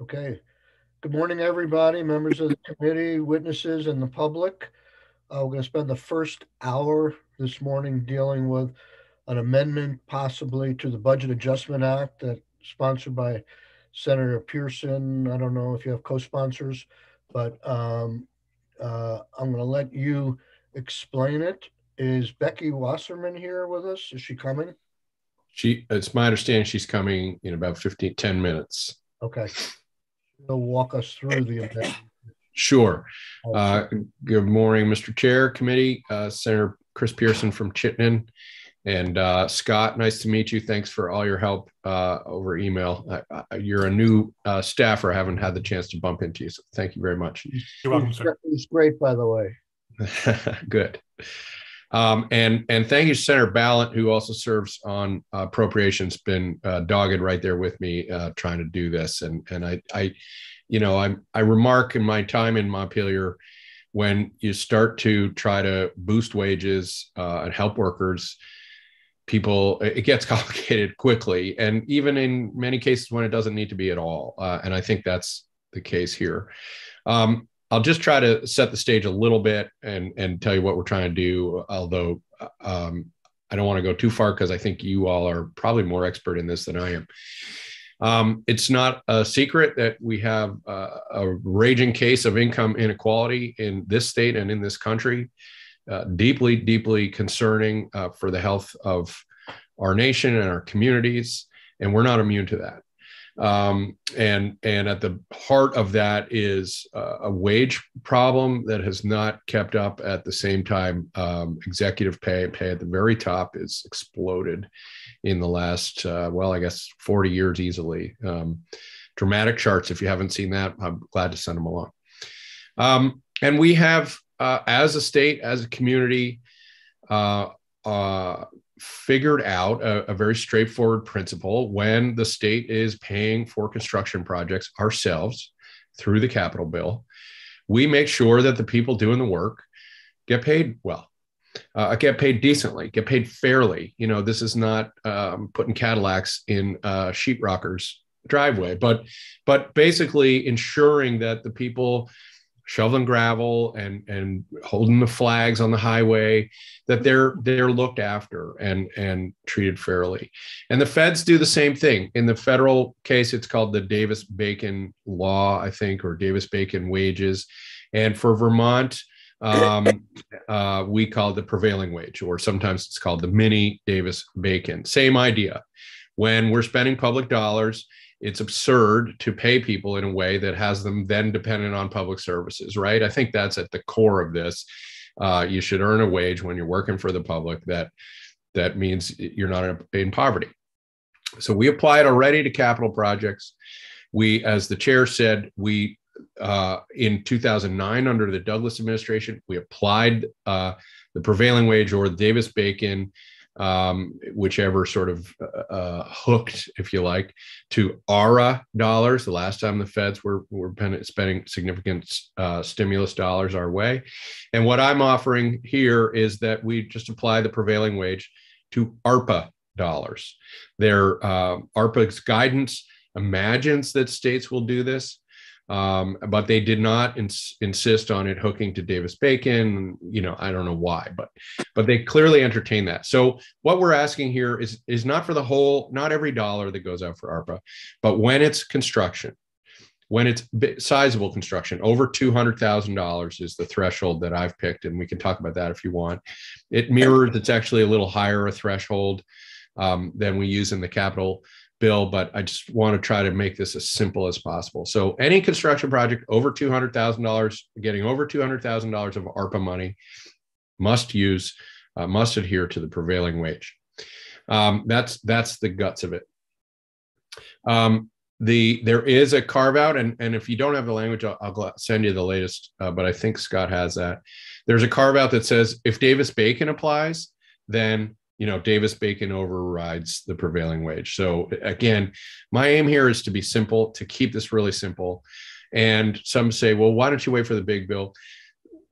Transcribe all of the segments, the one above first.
Okay. Good morning, everybody, members of the committee, witnesses, and the public. Uh, we're going to spend the first hour this morning dealing with an amendment possibly to the Budget Adjustment Act that sponsored by Senator Pearson. I don't know if you have co-sponsors, but um, uh, I'm going to let you explain it. Is Becky Wasserman here with us? Is she coming? She, it's my understanding she's coming in about 15, 10 minutes. Okay. She'll walk us through the amendment. Sure. Uh, good morning, Mr. Chair, Committee, uh, Senator Chris Pearson from Chittenden. And uh, Scott, nice to meet you. Thanks for all your help uh, over email. you're a new uh, staffer. I haven't had the chance to bump into you. So thank you very much. You're welcome, sir. He's great, by the way. Good. Um, and and thank you, Senator Balint, who also serves on uh, appropriations, been uh, dogged right there with me uh, trying to do this. And and I I, you know, I I remark in my time in Montpelier, when you start to try to boost wages uh, and help workers, people it gets complicated quickly, and even in many cases when it doesn't need to be at all. Uh, and I think that's the case here. Um, I'll just try to set the stage a little bit and and tell you what we're trying to do. Although um, I don't want to go too far because I think you all are probably more expert in this than I am. Um, it's not a secret that we have uh, a raging case of income inequality in this state and in this country, uh, deeply, deeply concerning uh, for the health of our nation and our communities. And we're not immune to that um, and and at the heart of that is uh, a wage problem that has not kept up at the same time. Um, executive pay pay at the very top is exploded in the last uh, well i guess 40 years easily. Um, dramatic charts if you haven't seen that i'm glad to send them along. Um, and we have uh, as a state as a community uh, uh, figured out a, a, very straightforward principle when the state is paying for construction projects ourselves through the capital bill. We make sure that the people doing the work get paid well uh, get paid decently get paid fairly. You know this is not um, putting cadillacs in uh, sheetrockers driveway but but basically ensuring that the people shoveling gravel and and holding the flags on the highway that they're they're looked after and and treated fairly. And the feds do the same thing. In the federal case it's called the davis bacon law i think or davis bacon wages. And for vermont um, uh, we call it the prevailing wage or sometimes it's called the mini davis bacon. Same idea. When we're spending public dollars it's absurd to pay people in a way that has them then dependent on public services, right? I think that's at the core of this. Uh, you should earn a wage when you're working for the public. That that means you're not in poverty. So we applied already to capital projects. We, as the chair said, we uh, in 2009 under the Douglas administration, we applied uh, the prevailing wage or Davis Bacon um, whichever sort of uh, uh, hooked, if you like, to ARA dollars. The last time the feds were, were spending significant uh, stimulus dollars our way. And what I'm offering here is that we just apply the prevailing wage to ARPA dollars. Their uh, ARPA's guidance imagines that states will do this. Um, but they did not ins- insist on it hooking to Davis Bacon. You know, I don't know why, but but they clearly entertain that. So what we're asking here is is not for the whole, not every dollar that goes out for ARPA, but when it's construction, when it's sizable construction, over two hundred thousand dollars is the threshold that I've picked, and we can talk about that if you want. It mirrors. It's actually a little higher a threshold um, than we use in the capital bill, but I just want to try to make this as simple as possible. So any construction project over $200,000, getting over $200,000 of ARPA money must use, uh, must adhere to the prevailing wage. Um, that's, that's the guts of it. Um, the there is a carve out and, and if you don't have the language i'll, I'll send you the latest uh, but i think scott has that there's a carve out that says if davis bacon applies then you know davis bacon overrides the prevailing wage so again my aim here is to be simple to keep this really simple and some say well why don't you wait for the big bill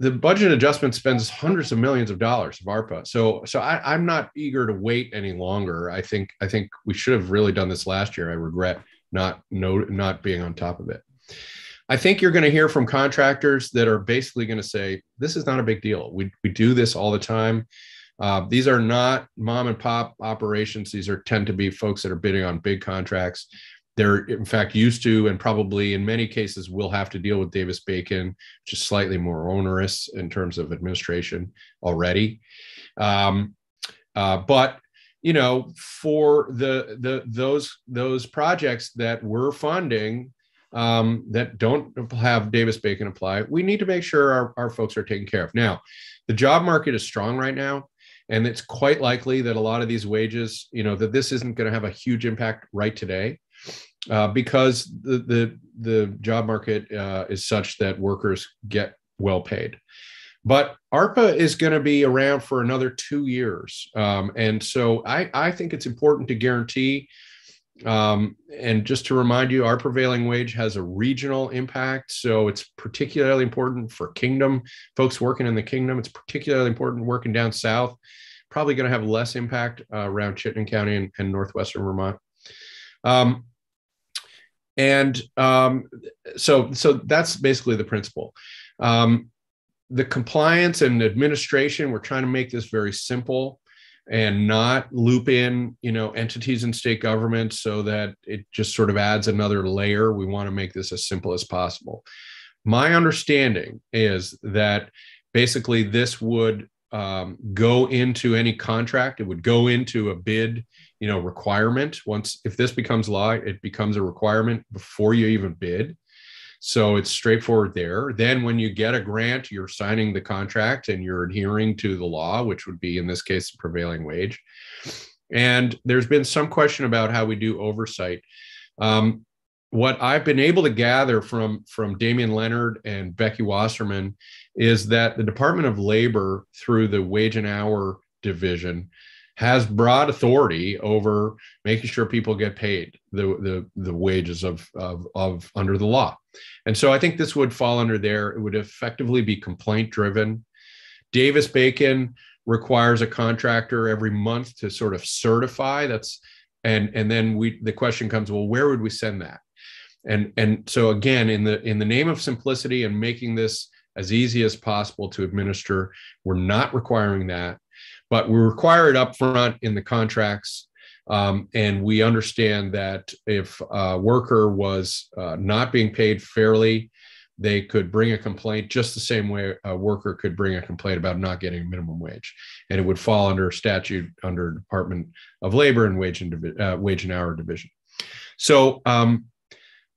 the budget adjustment spends hundreds of millions of dollars of ARPA. So, so I, I'm not eager to wait any longer. I think I think we should have really done this last year. I regret not no, not being on top of it. I think you're going to hear from contractors that are basically going to say, this is not a big deal. We, we do this all the time. Uh, these are not mom and pop operations. These are tend to be folks that are bidding on big contracts. They're in fact used to, and probably in many cases will have to deal with Davis Bacon, which is slightly more onerous in terms of administration already. Um, uh, but you know, for the the those those projects that we're funding, um, that don't have Davis Bacon apply, we need to make sure our, our folks are taken care of. Now, the job market is strong right now, and it's quite likely that a lot of these wages, you know, that this isn't going to have a huge impact right today. Uh, because the, the the job market uh, is such that workers get well paid, but ARPA is going to be around for another two years, um, and so I I think it's important to guarantee um, and just to remind you, our prevailing wage has a regional impact. So it's particularly important for Kingdom folks working in the Kingdom. It's particularly important working down south. Probably going to have less impact uh, around Chittenden County and, and northwestern Vermont. Um, and um, so, so that's basically the principle. Um, the compliance and administration, we're trying to make this very simple and not loop in you know entities and state governments so that it just sort of adds another layer. We want to make this as simple as possible. My understanding is that basically this would um, go into any contract. It would go into a bid you know requirement. Once if this becomes law it becomes a requirement before you even bid so it's straightforward there. Then, when you get a grant, you're signing the contract and you're adhering to the law, which would be in this case the prevailing wage. And there's been some question about how we do oversight. Um, what I've been able to gather from from Damian Leonard and Becky Wasserman is that the Department of Labor, through the wage and hour division, has broad authority over making sure people get paid the the, the wages of, of of under the law. And so i think this would fall under there. It would effectively be complaint driven. Davis bacon requires a contractor every month to sort of certify. That's and and then we the question comes well where would we send that? And and so again in the in the name of simplicity and making this as easy as possible to administer we're not requiring that but we require it up front in the contracts. Um, and we understand that if a worker was uh, not being paid fairly, they could bring a complaint just the same way a worker could bring a complaint about not getting a minimum wage, and it would fall under statute under Department of Labor and Wage and uh, Wage and Hour Division. So um,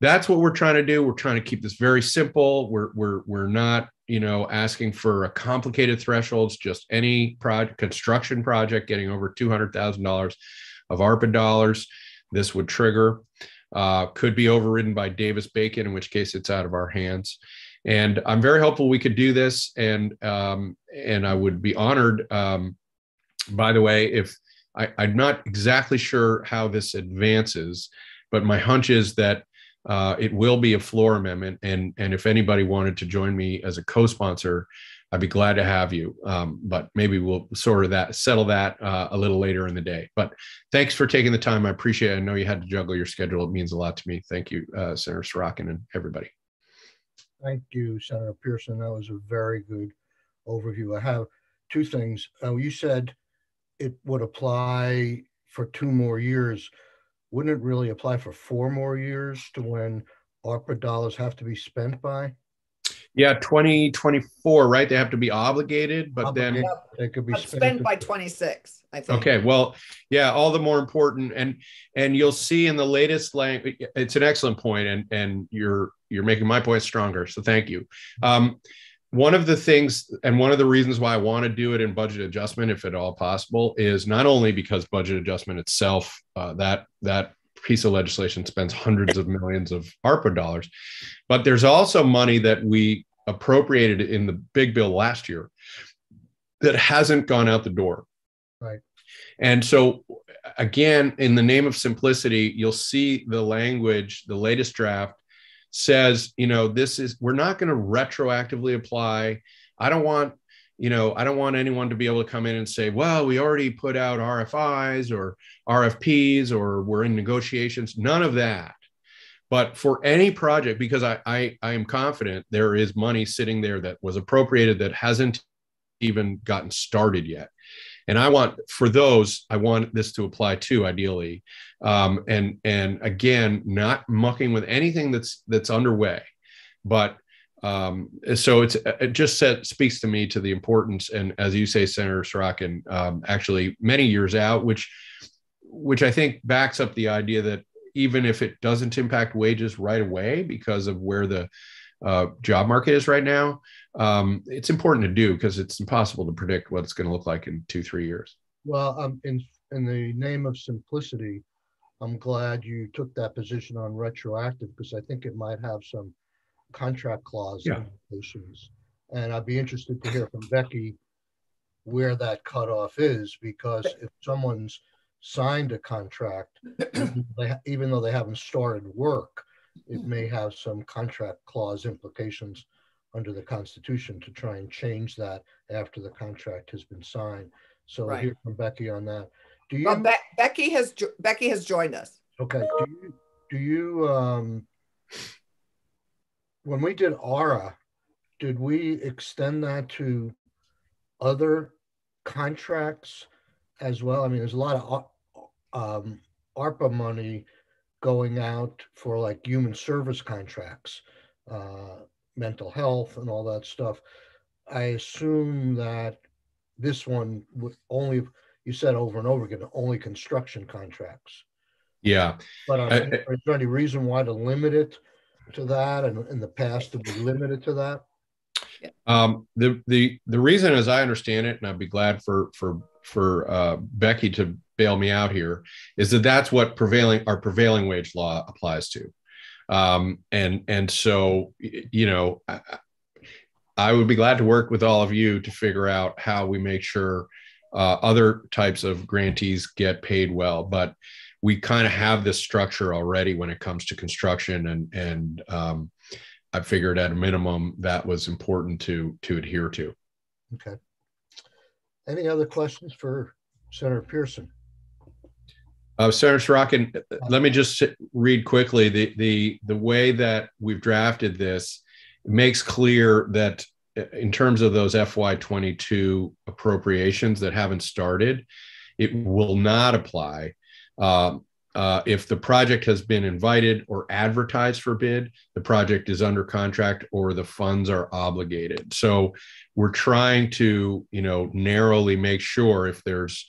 that's what we're trying to do. We're trying to keep this very simple. We're we're we're not you know asking for a complicated thresholds. Just any construction project getting over two hundred thousand dollars of ARPA dollars, this would trigger. Uh, could be overridden by Davis Bacon, in which case it's out of our hands. And I'm very hopeful we could do this. And um, and I would be honored. Um, by the way, if I, I'm not exactly sure how this advances, but my hunch is that uh, it will be a floor amendment, and and if anybody wanted to join me as a co-sponsor, I'd be glad to have you. Um, but maybe we'll sort of that settle that uh, a little later in the day. But thanks for taking the time. I appreciate it. I know you had to juggle your schedule. It means a lot to me. Thank you, uh, Senator Sirotkin and everybody. Thank you, Senator Pearson. That was a very good overview. I have two things. Uh, you said it would apply for two more years wouldn't it really apply for four more years to when ARPA dollars have to be spent by? Yeah, 2024, right? They have to be obligated, but Obligated. then They could be But spent. spent by twenty-six, I think. okay, well, yeah, all the more important and and you'll see in the latest language it's an excellent point and and you're you're making my point stronger. So thank you. Um one of the things and one of the reasons why I want to do it in budget adjustment, if at all possible, is not only because budget adjustment itself, uh, that that piece of legislation spends hundreds of millions of ARPA dollars, but there's also money that we appropriated in the big bill last year that hasn't gone out the door. Right. And so again, in the name of simplicity, you'll see the language, the latest draft says, you know, this is, we're not going to retroactively apply. I don't want, you know, I don't want anyone to be able to come in and say, well, we already put out RFIs or RFPs or we're in negotiations. None of that. but for any project, because I, I I am confident there is money sitting there that was appropriated that hasn't even gotten started yet and i want for those i want this to apply to ideally um, and and again not mucking with anything that's that's underway but um, so it's it just speaks to me to the importance and as you say senator Sirotkin, um, actually many years out which which i think backs up the idea that even if it doesn't impact wages right away because of where the uh, job market is right now, um, it's important to do because it's impossible to predict what it's going to look like in two, three years. Well, um, in in the name of simplicity, I'm glad you took that position on retroactive because I think it might have some contract clause yeah. implications. And I'd be interested to hear from Becky where that cutoff is because if someone's signed a contract, even though they haven't started work, it may have some contract clause implications under the Constitution to try and change that after the contract has been signed. So Right. hear from Becky on that. Do you? Well, Be- Becky has jo- Becky has joined us. Okay, do you, do you, um, when we did ARA, did we extend that to other contracts as well? I mean, there's a lot of, uh, um, ARPA money going out for like human service contracts, uh, mental health and all that stuff. I assume that this one would only, you said over and over again, only construction contracts. Yeah. But um, I- is there any reason why to limit it to that? And in the past, to be limited to that? Um, the the the reason, as I understand it, and I'd be glad for for for uh, Becky to bail me out here, is that that's what prevailing our prevailing wage law applies to, um, and and so you know, I, I would be glad to work with all of you to figure out how we make sure uh, other types of grantees get paid well, but we kind of have this structure already when it comes to construction and and um, I figured at a minimum that was important to to adhere to. Okay. Any other questions for Senator Pearson? Uh, Senator Sirotkin, let me just read quickly the the the way that we've drafted this makes clear that uh, in terms of those FY22 appropriations that haven't started, it will not apply um, uh, if the project has been invited or advertised for bid, the project is under contract or the funds are obligated. So we're trying to, you know, narrowly make sure if there's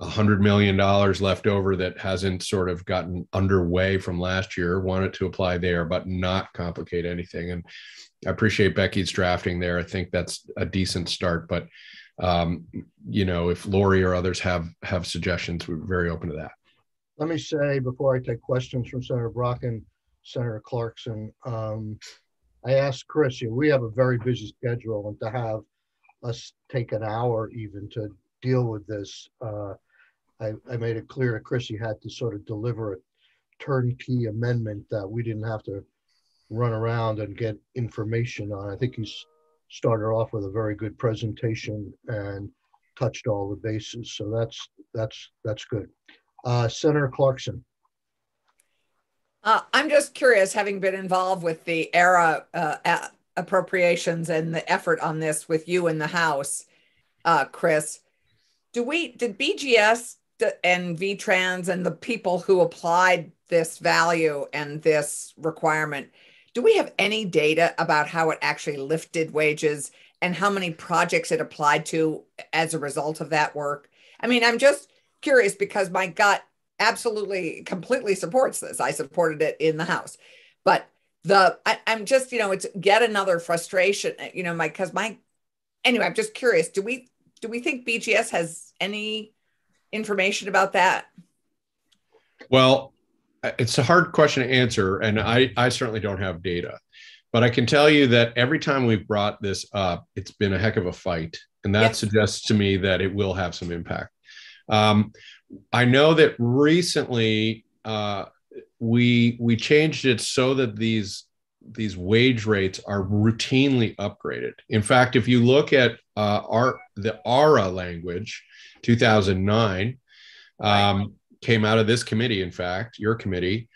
a hundred million dollars left over that hasn't sort of gotten underway from last year, want it to apply there, but not complicate anything. And I appreciate Becky's drafting there. I think that's a decent start, but um, you know, if Lori or others have have suggestions, we're very open to that. Let me say before I take questions from Senator Brock and Senator Clarkson, um, I asked Chris, you know, we have a very busy schedule and to have us take an hour even to deal with this, uh, I, I made it clear to Chris, you had to sort of deliver a turnkey amendment that we didn't have to run around and get information on. I think he's started off with a very good presentation and touched all the bases. So that's, that's, that's good. Uh, Senator Clarkson. Uh, I'm just curious, having been involved with the ARA uh, appropriations and the effort on this with you in the House, uh, Chris. Do we did BGS and VTrans and the people who applied this value and this requirement? Do we have any data about how it actually lifted wages and how many projects it applied to as a result of that work? I mean, I'm just curious because my gut absolutely completely supports this. I supported it in the House, but the I, I'm just you know it's yet another frustration. Uh, you know, my because my anyway. I'm just curious. Do we do we think BGS has any information about that? Well, uh, it's a hard question to answer, and I, I certainly don't have data. But I can tell you that every time we've brought this up, it's been a heck of a fight. And that Yes. suggests to me that it will have some impact. Um, I know that recently uh, we we changed it so that these these wage rates are routinely upgraded. In fact, if you look at uh, our the ARA language, 2009, um, came out of this committee. In fact, your committee,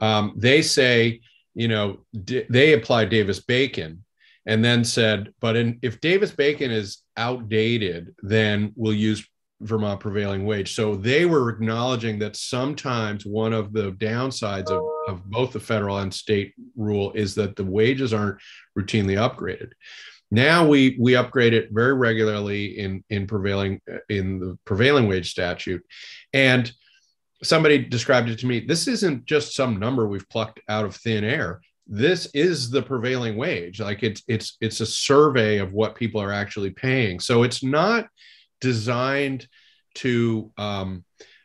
Um, they say, you know, d- they apply Davis Bacon and then said, but in, if Davis Bacon is outdated, then we'll use Vermont prevailing wage. So they were acknowledging that sometimes one of the downsides of, of both the federal and state rule is that the wages aren't routinely upgraded. Now we we upgrade it very regularly in in prevailing in the prevailing wage statute, and somebody described it to me. This isn't just some number we've plucked out of thin air. This is the prevailing wage. Like it's it's it's a survey of what people are actually paying. So it's not designed to um,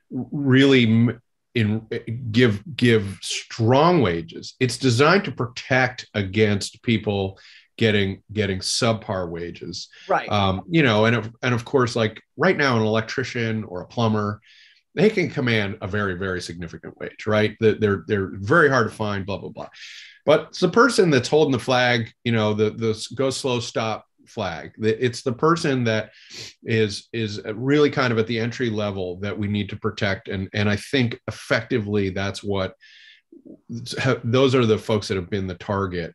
really in give give strong wages. It's designed to protect against people getting getting subpar wages. Right. Um, you know, and of, and of course, like right now, an electrician or a plumber, they can command a very very significant wage. Right. They're they're very hard to find. Blah blah blah. But it's the person that's holding the flag. You know, the the go slow stop flag. That it's the person that is is really kind of at the entry level that we need to protect, and and I think effectively that's what those are the folks that have been the target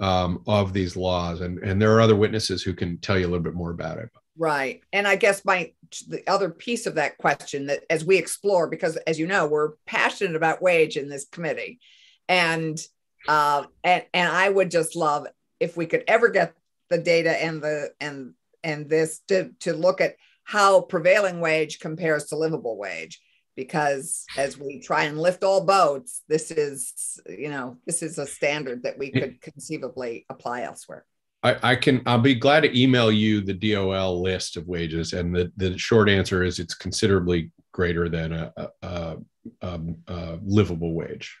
um, of these laws, and and there are other witnesses who can tell you a little bit more about it. Right, and I guess my the other piece of that question that as we explore, because as you know, we're passionate about wage in this committee, and uh, and and I would just love if we could ever get the data and the and and this to to look at how prevailing wage compares to livable wage. Because as we try and lift all boats this is you know this is a standard that we could conceivably apply elsewhere. I, I, can i'll be glad to email you the dol list of wages. And the, the short answer is it's considerably greater than a, a, a, um, a livable wage.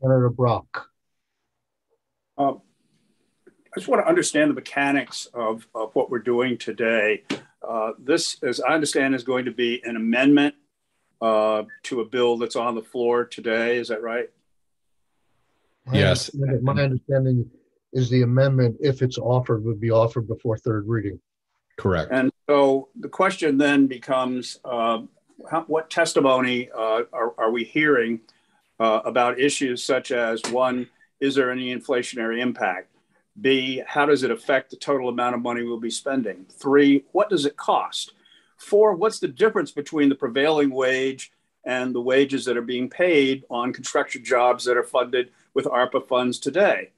Senator brock. Uh, I just want to understand the mechanics of, of what we're doing today. Uh, this, as I understand, is going to be an amendment uh, to a bill that's on the floor today. Is that right? My yes. Understanding, my understanding is the amendment, if it's offered, would be offered before third reading. Correct. And so the question then becomes uh, how, what testimony uh, are, are, we hearing uh, about issues such as one, is there any inflationary impact? B, how does it affect the total amount of money we'll be spending? Three, what does it cost? Four, what's the difference between the prevailing wage and the wages that are being paid on construction jobs that are funded with ARPA funds today?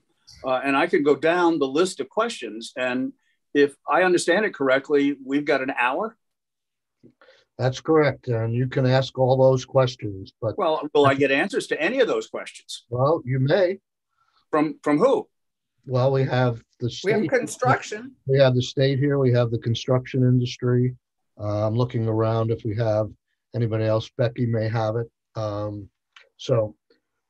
Uh, and I could go down the list of questions. And if I understand it correctly, we've got an hour. That's correct. And you can ask all those questions. But well, will I get answers to any of those questions? Well, you may. From from who? Well, we have the we have construction. We have the state here. We have the construction industry. Uh, I'm looking around if we have anybody else. Becky may have it. Um, so,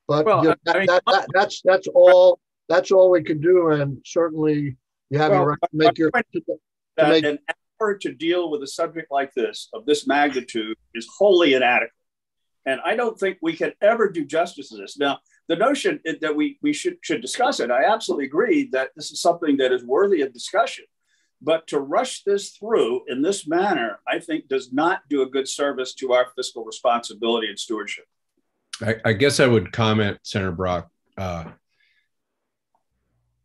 but well, you know, that, that, that, that's that's all. That's all we can do, and certainly you have well, your right to make your. To, to make, an effort to deal with a subject like this of this magnitude is wholly inadequate, and I don't think we can ever do justice to this. Now, the notion that we, we should, should discuss it, I absolutely agree that this is something that is worthy of discussion. But to rush this through in this manner, I think does not do a good service to our fiscal responsibility and stewardship. I, I guess I would comment, Senator Brock. Uh,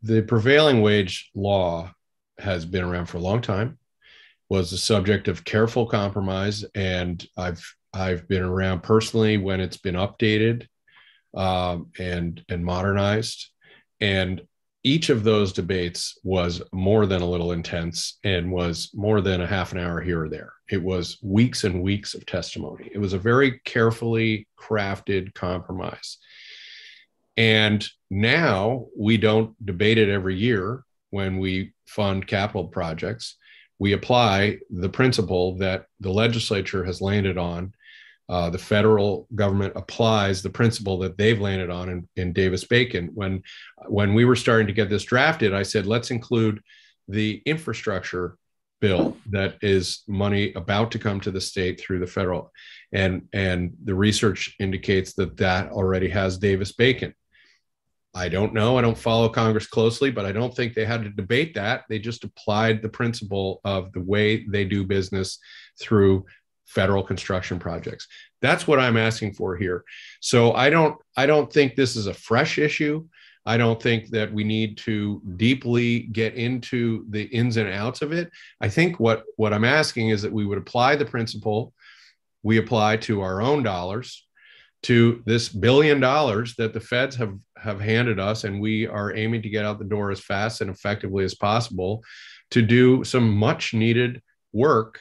the prevailing wage law has been around for a long time, was the subject of careful compromise, and I've I've been around personally when it's been updated um, and and modernized. And each of those debates was more than a little intense and was more than a half an hour here or there. It was weeks and weeks of testimony. It was a very carefully crafted compromise. And now we don't debate it every year when we fund capital projects. We apply the principle that the legislature has landed on uh, the federal government applies the principle that they've landed on in, in Davis Bacon. When when we were starting to get this drafted, I said let's include the infrastructure bill that is money about to come to the state through the federal, and and the research indicates that that already has Davis Bacon. I don't know. I don't follow Congress closely, but I don't think they had to debate that. They just applied the principle of the way they do business through federal construction projects. That's what I'm asking for here. So I don't I don't think this is a fresh issue. I don't think that we need to deeply get into the ins and outs of it. I think what what I'm asking is that we would apply the principle we apply to our own dollars to this billion dollars that the feds have have handed us and we are aiming to get out the door as fast and effectively as possible to do some much needed work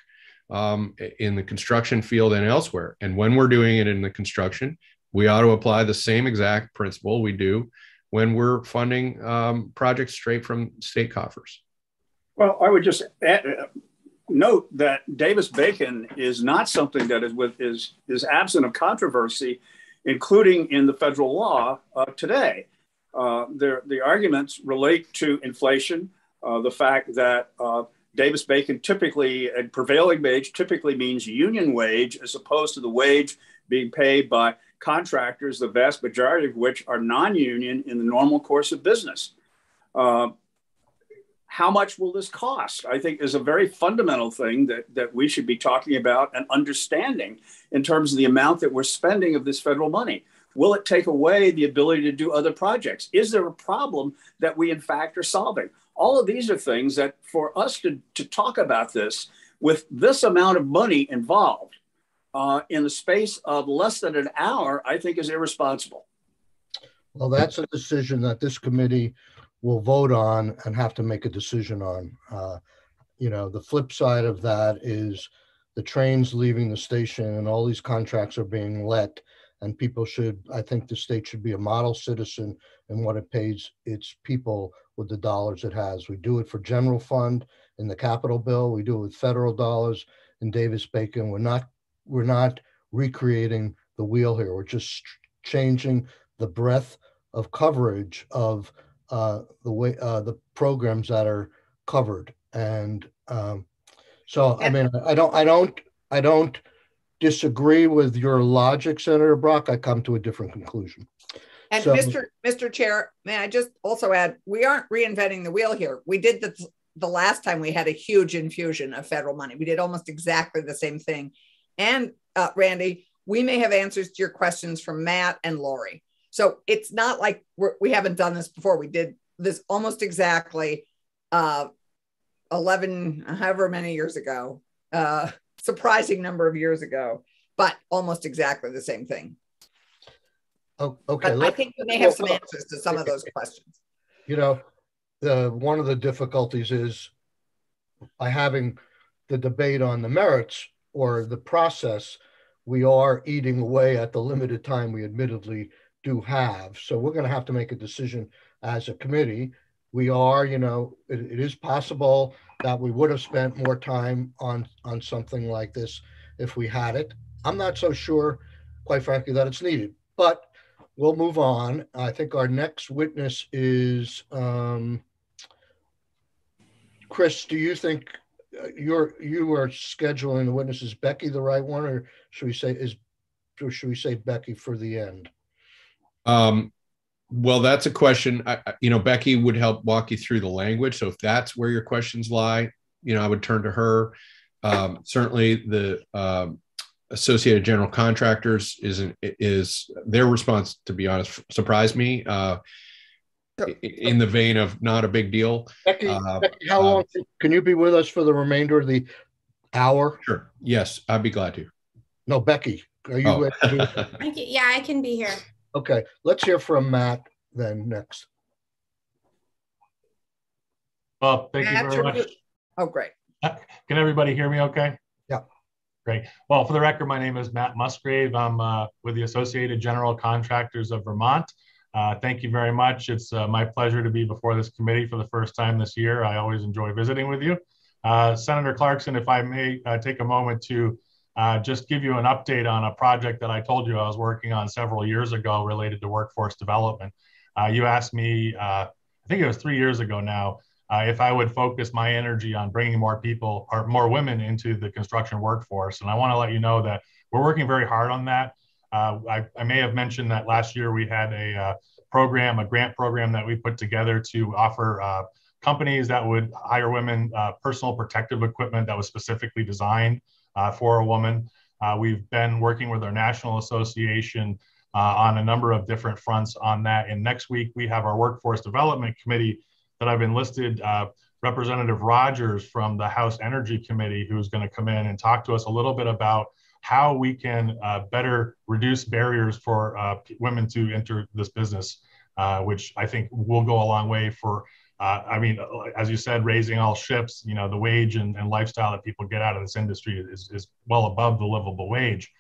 um, in the construction field and elsewhere and when we're doing it in the construction we ought to apply the same exact principle we do when we're funding um, projects straight from state coffers well i would just add, note that Davis Bacon is not something that is with is is absent of controversy, including in the federal law uh, today. Uh, the arguments relate to inflation, uh, the fact that uh, Davis Bacon typically and prevailing wage typically means union wage as opposed to the wage being paid by contractors, the vast majority of which are non-union in the normal course of business. Uh, how much will this cost? I think is a very fundamental thing that, that we should be talking about and understanding in terms of the amount that we're spending of this federal money. Will it take away the ability to do other projects? Is there a problem that we, in fact, are solving? All of these are things that for us to, to talk about this with this amount of money involved uh, in the space of less than an hour, I think is irresponsible. Well, that's a decision that this committee will vote on and have to make a decision on. Uh, you know, the flip side of that is the trains leaving the station and all these contracts are being let. And people should, I think the state should be a model citizen in what it pays its people with the dollars it has. We do it for general fund in the capital bill. We do it with federal dollars in Davis Bacon. We're not, we're not recreating the wheel here. We're just changing the breadth of coverage of uh, the way uh, the programs that are covered. And um, so, I mean, I don't, I don't, I don't disagree with your logic, Senator Brock. I come to a different conclusion. And so, Mr. Mr. Chair, may I just also add, we aren't reinventing the wheel here. We did the the last time we had a huge infusion of federal money. We did almost exactly the same thing. And uh, Randy, we may have answers to your questions from Matt and Lori. So it's not like we're, we haven't done this before. We did this almost exactly uh, 11, however many years ago, uh, surprising number of years ago, but almost exactly the same thing. Oh, okay. I think we may have some answers to some of those questions. You know, the one of the difficulties is by having the debate on the merits or the process, we are eating away at the limited time we admittedly do have. So we're going to have to make a decision as a committee. We are, you know, it, it is possible that we would have spent more time on on something like this if we had it. I'm not so sure, quite frankly, that it's needed. But we'll move on. I think our next witness is um, Chris. Do you think uh, you're you are scheduling the witnesses? Becky the right one, or should we say is or should we say Becky for the end? Um, well, that's a question. I, you know, Becky would help walk you through the language. So if that's where your questions lie, you know, I would turn to her. Um, certainly, the um, Associated General Contractors is is their response. To be honest, surprised me. Uh, in the vein of not a big deal. Becky, uh, Becky how long uh, can you be with us for the remainder of the hour? Sure. Yes, I'd be glad to. No, Becky, are you? Oh. I can, yeah, I can be here. Okay, let's hear from Matt then next. Well, thank you very much. Oh, great. Can everybody hear me okay? Yeah. Great. Well, for the record, my name is Matt Musgrave. I'm uh, with the Associated General Contractors of Vermont. Uh, thank you very much. It's uh, my pleasure to be before this committee for the first time this year. I always enjoy visiting with you. Uh, Senator Clarkson, if I may uh, take a moment to uh, just give you an update on a project that I told you I was working on several years ago related to workforce development. Uh, you asked me, uh, I think it was three years ago now, uh, if I would focus my energy on bringing more people or more women into the construction workforce. And I want to let you know that we're working very hard on that. Uh, I, I, may have mentioned that last year we had a uh, program, a grant program that we put together to offer companies that would hire women personal protective equipment that was specifically designed for a woman. Uh, we've been working with our national association uh, on a number of different fronts on that. And next week, we have our workforce development committee that I've enlisted uh, Representative Rogers from the House Energy Committee, who's going to come in and talk to us a little bit about how we can uh, better reduce barriers for uh, women to enter this business, uh, which I think will go a long way for. Uh, I mean, as you said, raising all ships, you know, the wage and, and lifestyle that people get out of this industry is, is well above the livable wage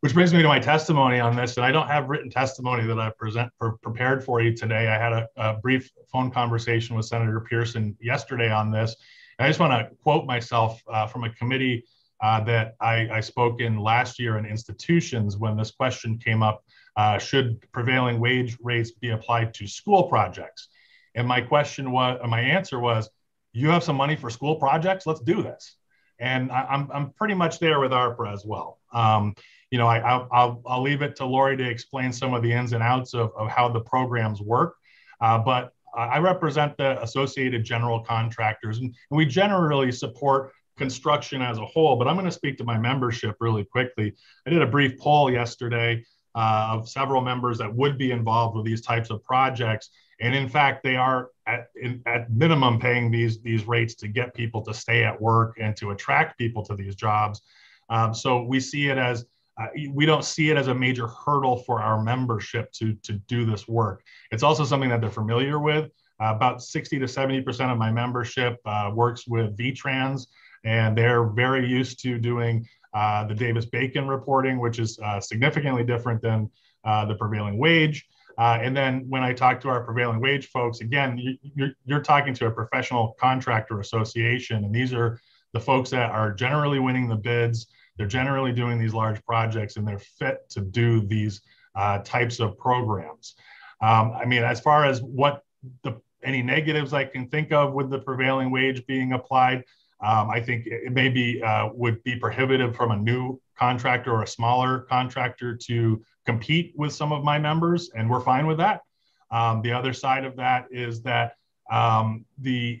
which brings me to my testimony on this. And I don't have written testimony that I present for, prepared for you today. I had a, a, brief phone conversation with Senator Pearson yesterday on this. I just want to quote myself uh, from a committee uh, that I, I, spoke in last year in institutions when this question came up: uh, Should prevailing wage rates be applied to school projects? And my question was, my answer was, you have some money for school projects? Let's do this. And I, am I'm, I'm pretty much there with ARPA as well. Um, you know, I, I'll I'll leave it to Lori to explain some of the ins and outs of, of how the programs work. Uh, but I represent the Associated General Contractors, and, and we generally support construction as a whole. But I'm going to speak to my membership really quickly. I did a brief poll yesterday uh, of several members that would be involved with these types of projects. And in fact, they are at, in, at minimum paying these, these rates to get people to stay at work and to attract people to these jobs. Um, so we see it as uh, we don't see it as a major hurdle for our membership to, to do this work. It's also something that they're familiar with. Uh, about 60 to 70% of my membership uh, works with VTrans, and they're very used to doing uh, the Davis Bacon reporting, which is uh, significantly different than uh, the prevailing wage. And then when I talk to our prevailing wage folks, again, you, you're, you're talking to a professional contractor association, and these are the folks that are generally winning the bids. They're generally doing these large projects and they're fit to do these uh, types of programs. Um, I mean, as far as what the any negatives I can think of with the prevailing wage being applied, um, I think it maybe uh, would be prohibitive from a new contractor or a smaller contractor to compete with some of my members, and we're fine with that. Um, the other side of that is that um, the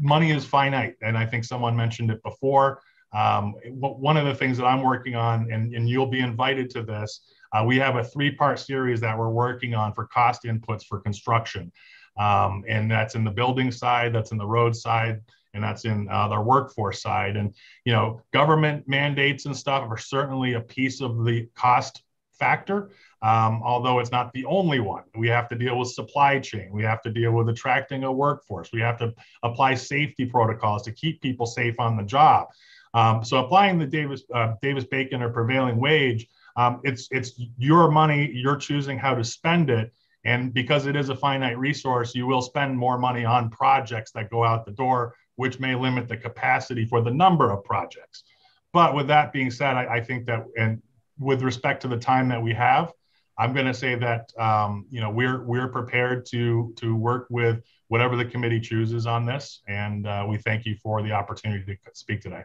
money is finite, and I think someone mentioned it before. Um, one of the things that I'm working on, and, and you'll be invited to this, uh, we have a three part series that we're working on for cost inputs for construction. Um, and that's in the building side, that's in the road side, and that's in uh, workforce side. And, you know, government mandates and stuff are certainly a piece of the cost factor, um, although it's not the only one. We have to deal with supply chain. We have to deal with attracting a workforce. We have to apply safety protocols to keep people safe on the job. Um, so applying the Davis uh, Davis Bacon or prevailing wage, um, it's it's your money. You're choosing how to spend it, and because it is a finite resource, you will spend more money on projects that go out the door, which may limit the capacity for the number of projects. But with that being said, I, I think that and with respect to the time that we have, I'm going to say that um, you know we're we're prepared to to work with whatever the committee chooses on this, and uh, we thank you for the opportunity to speak today.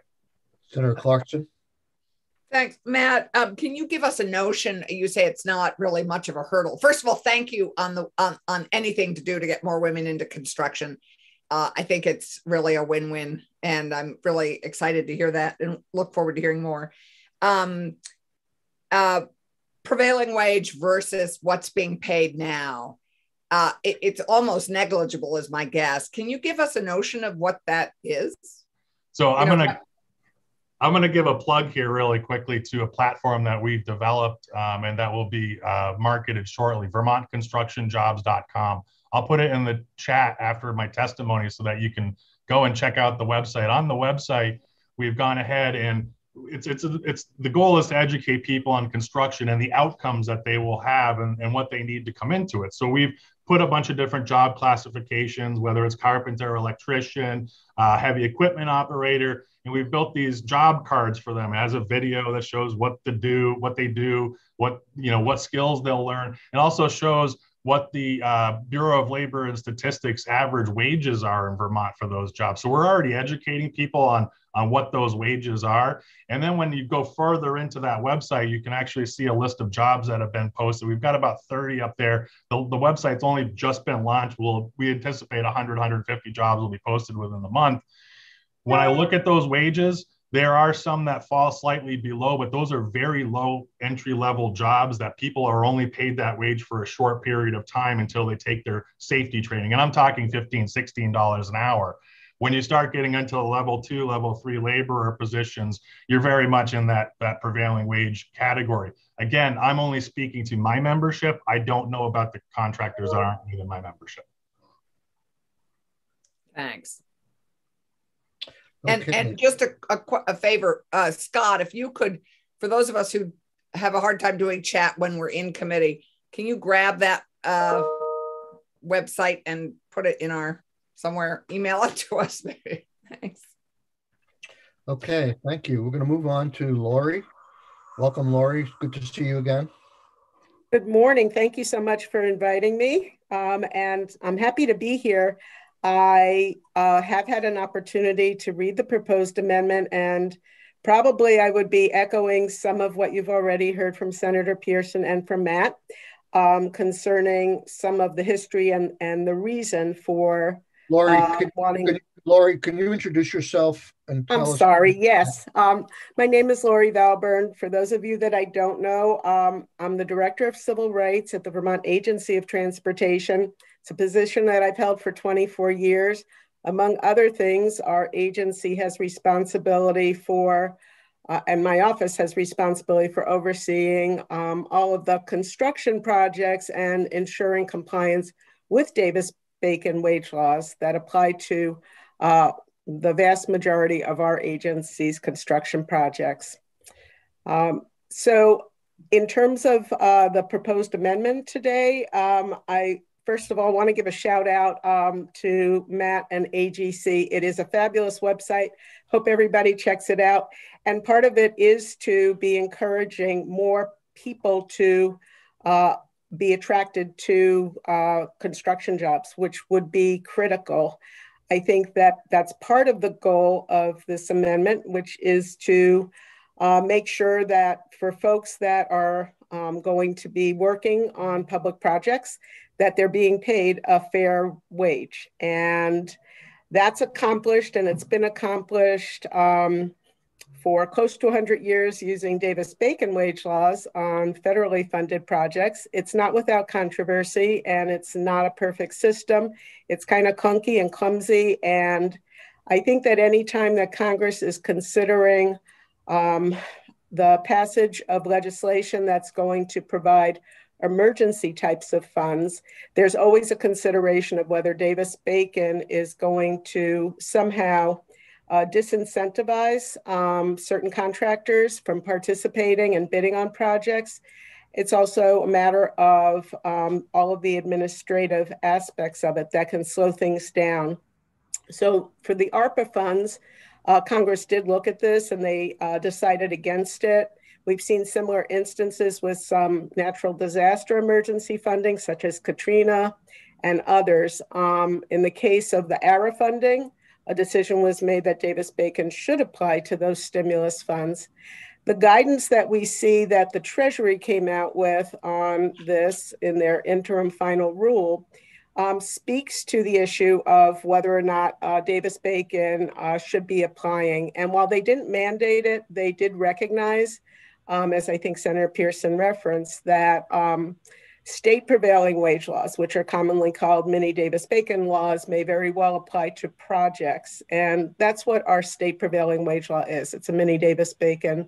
Senator Clarkson. Thanks, Matt. Um, can you give us a notion? You say it's not really much of a hurdle. First of all, thank you on the on, on anything to do to get more women into construction. Uh, I think it's really a win-win, and I'm really excited to hear that and look forward to hearing more. Um, uh, prevailing wage versus what's being paid now. Uh, it, it's almost negligible, is my guess. Can you give us a notion of what that is? So I'm going to I'm going to give a plug here really quickly to a platform that we've developed um, and that will be uh, marketed shortly, vermontconstructionjobs.com. I'll put it in the chat after my testimony so that you can go and check out the website. On the website, we've gone ahead and it's it's it's the goal is to educate people on construction and the outcomes that they will have and, and what they need to come into it. So we've put a bunch of different job classifications, whether it's carpenter, electrician, uh, heavy equipment operator, and we've built these job cards for them as a video that shows what to do, what they do, what you know, what skills they'll learn, and also shows what the uh, Bureau of Labor and Statistics average wages are in Vermont for those jobs. So we're already educating people on on what those wages are. And then when you go further into that website, you can actually see a list of jobs that have been posted. We've got about 30 up there. The, the website's only just been launched. We'll, we anticipate 100, 150 jobs will be posted within the month. When I look at those wages, There are some that fall slightly below, but those are very low entry level jobs that people are only paid that wage for a short period of time until they take their safety training. And I'm talking $15, 16 dollars an hour. When you start getting into level two, level three laborer positions, you're very much in that, that prevailing wage category. Again, I'm only speaking to my membership. I don't know about the contractors that aren't within my membership. Thanks. And okay. and just a, a, a favor, uh, Scott, if you could, for those of us who have a hard time doing chat when we're in committee, can you grab that uh, website and put it in our somewhere? Email it to us, maybe. Thanks. Okay, thank you. We're going to move on to Lori. Welcome, Lori. Good to see you again. Good morning. Thank you so much for inviting me. Um, and I'm happy to be here. I uh, have had an opportunity to read the proposed amendment, and probably I would be echoing some of what you've already heard from Senator Pearson and from Matt um, concerning some of the history and, and the reason for Lori, uh, can, wanting. Can, Lori, can you introduce yourself? And I'm sorry. Yes, um, my name is Lori Valburn. For those of you that I don't know, um, I'm the Director of Civil Rights at the Vermont Agency of Transportation. It's a position that I've held for 24 years. Among other things, our agency has responsibility for, uh, and my office has responsibility for overseeing um, all of the construction projects and ensuring compliance with Davis Bacon wage laws that apply to uh, the vast majority of our agency's construction projects. Um, so in terms of uh, the proposed amendment today, um, I first of all, I want to give a shout out um, to Matt and AGC. It is a fabulous website. Hope everybody checks it out. And part of it is to be encouraging more people to uh, be attracted to uh, construction jobs, which would be critical. I think that that's part of the goal of this amendment, which is to uh, make sure that for folks that are um, going to be working on public projects, that they're being paid a fair wage. And that's accomplished, and it's been accomplished um, for close to 100 years using Davis Bacon wage laws on federally funded projects. It's not without controversy, and it's not a perfect system. It's kind of clunky and clumsy. And I think that anytime that Congress is considering um, the passage of legislation that's going to provide emergency types of funds, there's always a consideration of whether Davis Bacon is going to somehow uh, disincentivize um, certain contractors from participating and bidding on projects. It's also a matter of um, all of the administrative aspects of it that can slow things down. So for the ARPA funds, uh, Congress did look at this and they uh, decided against it. We've seen similar instances with some natural disaster emergency funding, such as Katrina and others. Um, in the case of the ARRA funding, a decision was made that Davis Bacon should apply to those stimulus funds. The guidance that we see that the Treasury came out with on this in their interim final rule um, speaks to the issue of whether or not uh, Davis Bacon uh, should be applying. And while they didn't mandate it, they did recognize um, as I think Senator Pearson referenced, that um, state prevailing wage laws, which are commonly called mini Davis Bacon laws, may very well apply to projects. And that's what our state prevailing wage law is it's a mini Davis Bacon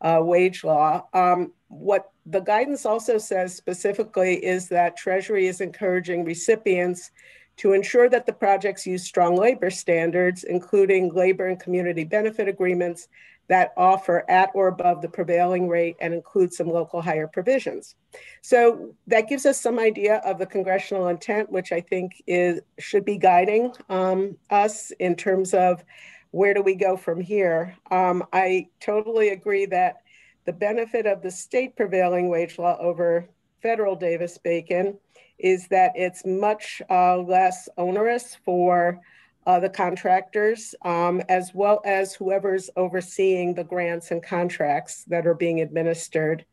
uh, wage law. Um, what the guidance also says specifically is that Treasury is encouraging recipients to ensure that the projects use strong labor standards, including labor and community benefit agreements that offer at or above the prevailing rate and include some local hire provisions. So that gives us some idea of the congressional intent, which I think is should be guiding um, us in terms of where do we go from here. Um, I totally agree that the benefit of the state prevailing wage law over federal Davis Bacon is that it's much uh, less onerous for uh, the contractors, um, as well as whoever's overseeing the grants and contracts that are being administered.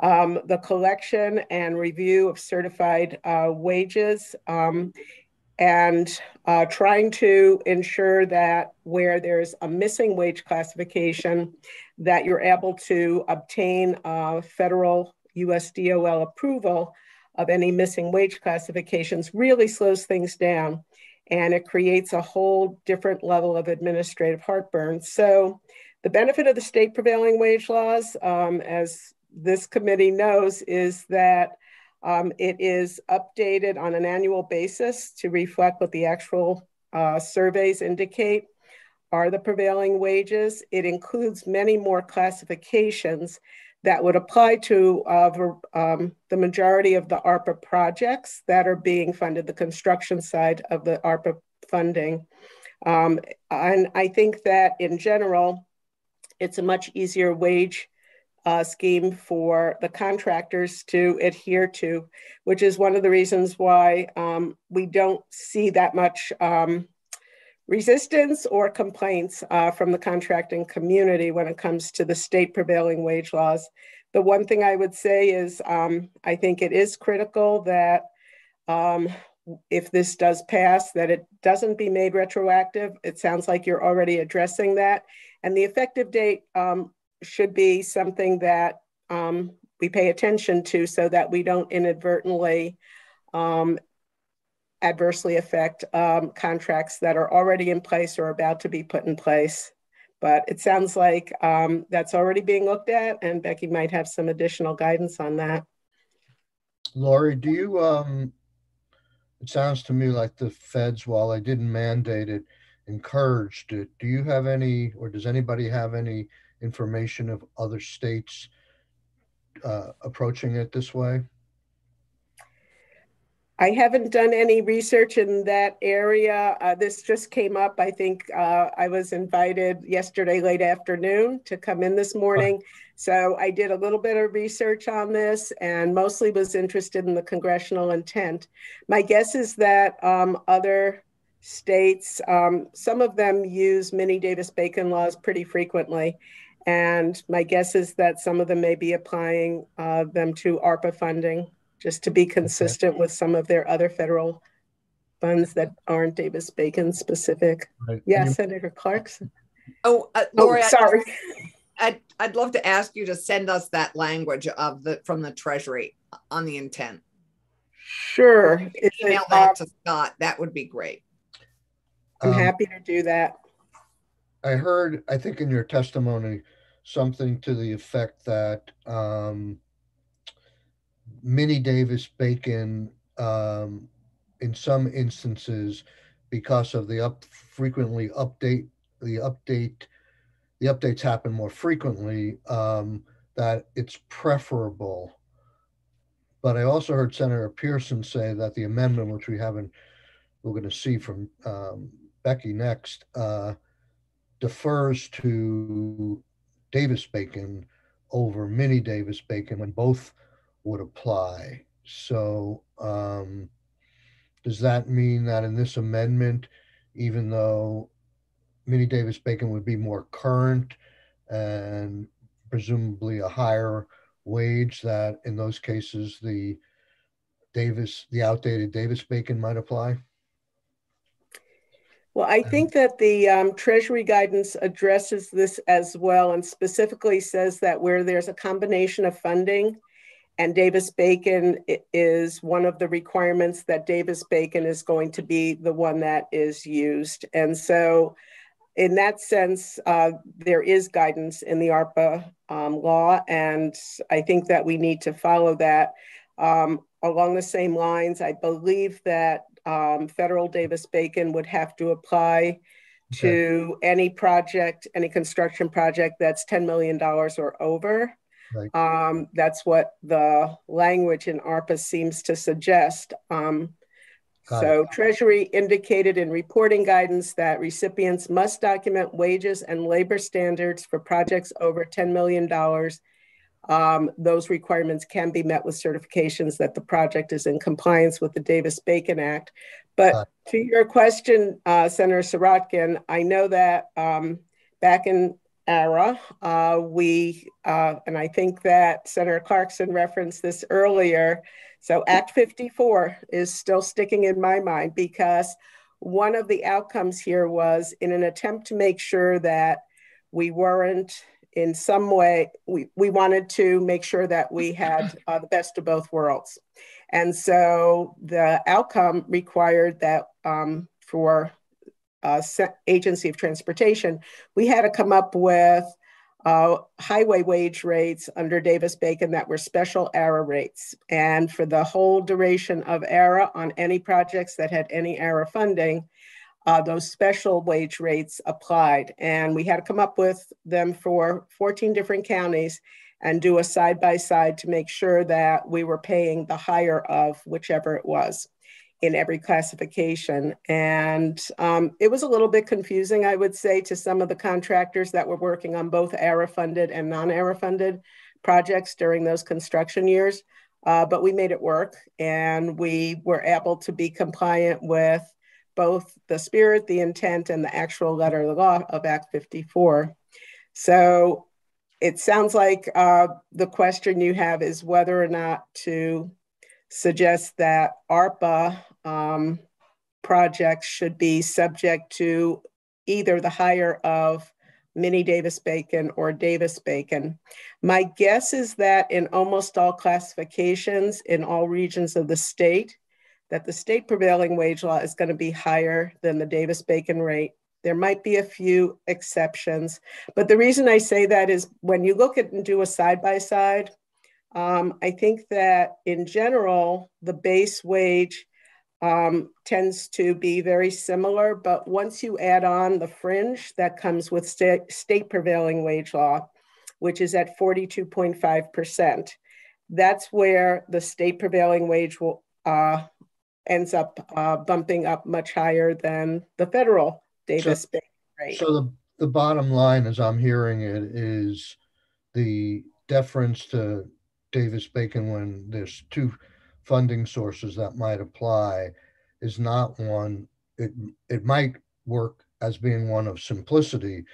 Um, the collection and review of certified uh, wages um, and uh, trying to ensure that where there's a missing wage classification, that you're able to obtain uh, federal USDOL approval of any missing wage classifications really slows things down and it creates a whole different level of administrative heartburn. So the benefit of the state prevailing wage laws, um, as this committee knows, is that um, it is updated on an annual basis to reflect what the actual uh, surveys indicate are the prevailing wages. It includes many more classifications that would apply to uh, um, the majority of the ARPA projects that are being funded, the construction side of the ARPA funding. Um, and I think that in general, it's a much easier wage uh, scheme for the contractors to adhere to, which is one of the reasons why um, we don't see that much um, resistance or complaints uh, from the contracting community when it comes to the state prevailing wage laws. The one thing I would say is um, I think it is critical that um, if this does pass, that it doesn't be made retroactive. It sounds like you're already addressing that. And the effective date um, should be something that um, we pay attention to so that we don't inadvertently um, adversely affect um, contracts that are already in place or about to be put in place. But it sounds like um, that's already being looked at, and Becky might have some additional guidance on that. Lori, do you, um, it sounds to me like the feds, while they didn't mandate it, encouraged it. Do you have any, or does anybody have any information of other states uh, approaching it this way? I haven't done any research in that area. Uh, this just came up. I think uh, I was invited yesterday late afternoon to come in this morning. So I did a little bit of research on this and mostly was interested in the congressional intent. My guess is that um, other states, um, some of them use mini Davis Bacon laws pretty frequently. And my guess is that some of them may be applying uh, them to ARPA funding just to be consistent okay. with some of their other federal funds that aren't Davis Bacon specific. Right. Yeah, you- Senator Clarkson. Oh, uh, Lori, oh, sorry. I'd, I'd love to ask you to send us that language of the from the Treasury on the intent. Sure. Email that to Scott. That would be great. I'm um, happy to do that. I heard, I think in your testimony, something to the effect that um, Mini Davis Bacon, um, in some instances, because of the up frequently update, the update, the updates happen more frequently, um, that it's preferable. But I also heard Senator Pearson say that the amendment, which we haven't, we're going to see from um, Becky next, uh, defers to Davis Bacon over Mini Davis Bacon when both would apply. So um, does that mean that in this amendment, even though Mini Davis Bacon would be more current and presumably a higher wage, that in those cases the Davis, the outdated Davis Bacon might apply? Well, I think that the um, Treasury guidance addresses this as well and specifically says that where there's a combination of funding and Davis Bacon is one of the requirements that Davis Bacon is going to be the one that is used. And so, in that sense, uh, there is guidance in the ARPA um, law, and I think that we need to follow that. Um, along the same lines, I believe that um, federal Davis Bacon would have to apply okay. to any project, any construction project that's $10 million or over. Right. Um, that's what the language in ARPA seems to suggest. Um, so, it. Treasury indicated in reporting guidance that recipients must document wages and labor standards for projects over $10 million um, those requirements can be met with certifications that the project is in compliance with the Davis Bacon Act. But uh, to your question, uh, Senator Sirotkin, I know that um, back in ARA, uh, we, uh, and I think that Senator Clarkson referenced this earlier, So Act 54 is still sticking in my mind because one of the outcomes here was in an attempt to make sure that we weren't in some way, we, we wanted to make sure that we had uh, the best of both worlds. And so the outcome required that um, for uh, Agency of Transportation, we had to come up with uh, highway wage rates under Davis Bacon that were special ARRA rates. And for the whole duration of ARRA on any projects that had any ARRA funding, uh, those special wage rates applied. And we had to come up with them for 14 different counties and do a side by side to make sure that we were paying the higher of whichever it was in every classification. And um, it was a little bit confusing, I would say, to some of the contractors that were working on both ARRA funded and non ARRA funded projects during those construction years. Uh, but we made it work and we were able to be compliant with both the spirit, the intent, and the actual letter of the law of Act 54. So it sounds like uh, the question you have is whether or not to suggest that ARPA um, projects should be subject to either the hire of Mini Davis Bacon or Davis Bacon. My guess is that in almost all classifications in all regions of the state, that the state prevailing wage law is going to be higher than the Davis Bacon rate. There might be a few exceptions, but the reason I say that is when you look at and do a side by side, I think that in general, the base wage um, tends to be very similar, but once you add on the fringe that comes with st- state prevailing wage law, which is at 42.5%, that's where the state prevailing wage will, uh, ends up uh, bumping up much higher than the federal Davis so, rate. So the, the bottom line, as I'm hearing it, is the deference to Davis Bacon when there's two funding sources that might apply is not one it it might work as being one of simplicity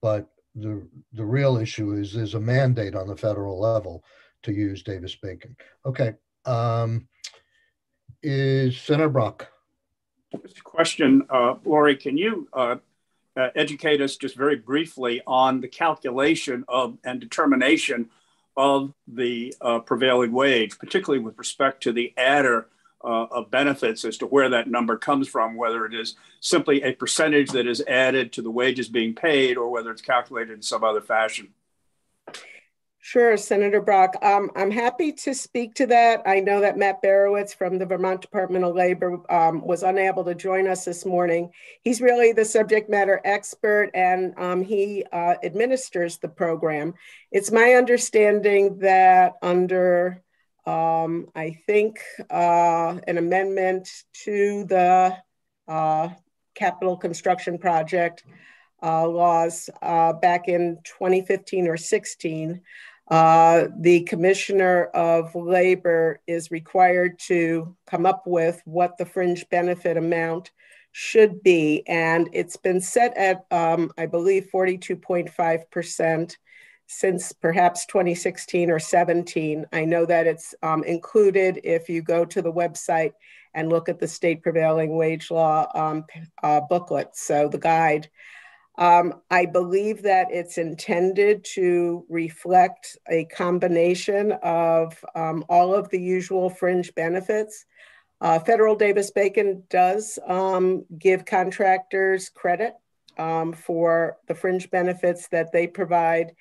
but the the real issue is there's a mandate on the federal level to use davis bacon. Okay um is senator brock? Question uh, lori can you uh, uh, educate us just very briefly on the calculation of and determination of the uh, prevailing wage, particularly with respect to the adder uh, of benefits as to where that number comes from, whether it is simply a percentage that is added to the wages being paid or whether it's calculated in some other fashion. Sure, Senator Brock. Um, I'm happy to speak to that. I know that Matt Barewicz from the Vermont Department of Labor um, was unable to join us this morning. He's really the subject matter expert and um, he uh, administers the program. It's my understanding that under, um, I think, uh, an amendment to the uh, capital construction project uh, laws uh, back in 2015 or 16, uh, the Commissioner of Labor is required to come up with what the fringe benefit amount should be. And it's been set at, um, I believe, 42.5% since perhaps 2016 or 17. I know that it's um, included if you go to the website and look at the state prevailing wage law um, uh, booklet, so the guide. Um, I believe that it's intended to reflect a combination of um, all of the usual fringe benefits. Uh, Federal Davis Bacon does um, give contractors credit um, for the fringe benefits that they provide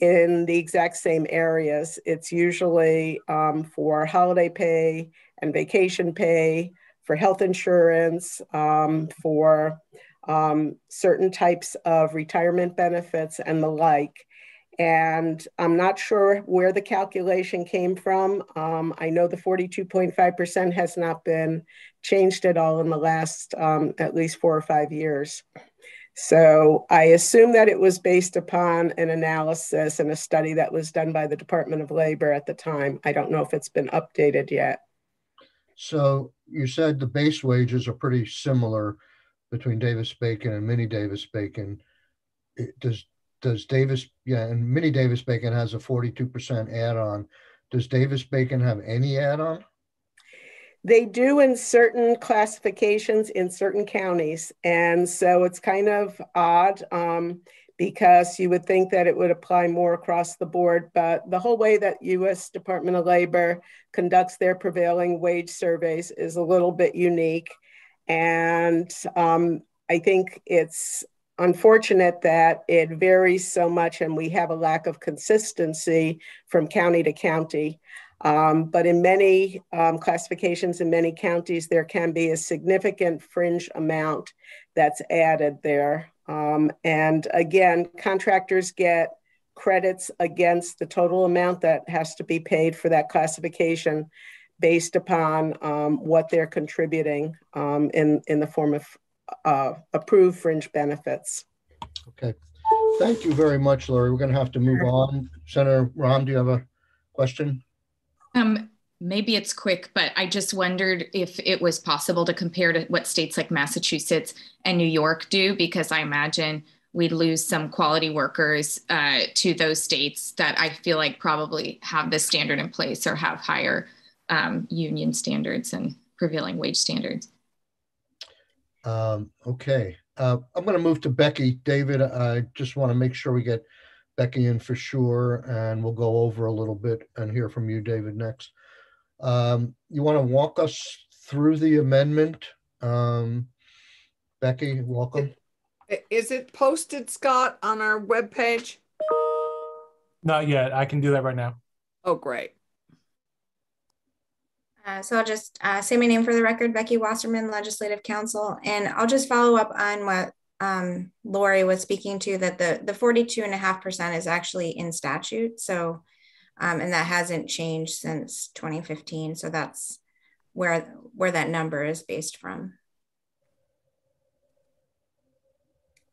in the exact same areas. It's usually um, for holiday pay and vacation pay, for health insurance, um, for um, certain types of retirement benefits and the like. And I'm not sure where the calculation came from. Um, I know the 42.5% has not been changed at all in the last um, at least four or five years. So I assume that it was based upon an analysis and a study that was done by the Department of Labor at the time. I don't know if it's been updated yet. So you said the base wages are pretty similar between Davis Bacon and Mini Davis Bacon. It, does does Davis yeah and Mini Davis Bacon has a 42% add-on. Does Davis Bacon have any add-on? They do in certain classifications in certain counties. And so it's kind of odd um, because you would think that it would apply more across the board. But the whole way that US Department of Labor conducts their prevailing wage surveys is a little bit unique. And um, I think it's unfortunate that it varies so much and we have a lack of consistency from county to county. Um, but in many um, classifications in many counties, there can be a significant fringe amount that's added there. Um, and again, contractors get credits against the total amount that has to be paid for that classification based upon um, what they're contributing um, in, in the form of uh, approved fringe benefits. Okay. Thank you very much, Lori. We're going to have to move on. Senator Ram, do you have a question? Um, maybe it's quick, but I just wondered if it was possible to compare to what states like Massachusetts and New York do, because I imagine we'd lose some quality workers uh, to those states that I feel like probably have this standard in place or have higher um, union standards and prevailing wage standards. Um, okay. Uh, I'm going to move to Becky. David, I just want to make sure we get Becky in for sure, and we'll go over a little bit and hear from you, David, next. Um, you want to walk us through the amendment? Um, Becky, welcome. Is it posted, Scott, on our webpage? Not yet. I can do that right now. Oh, great. Uh, so I'll just uh, say my name for the record, Becky Wasserman, Legislative Counsel, and I'll just follow up on what um, Lori was speaking to that the the 42.5% is actually in statute. So, um, and that hasn't changed since 2015. So that's where where that number is based from.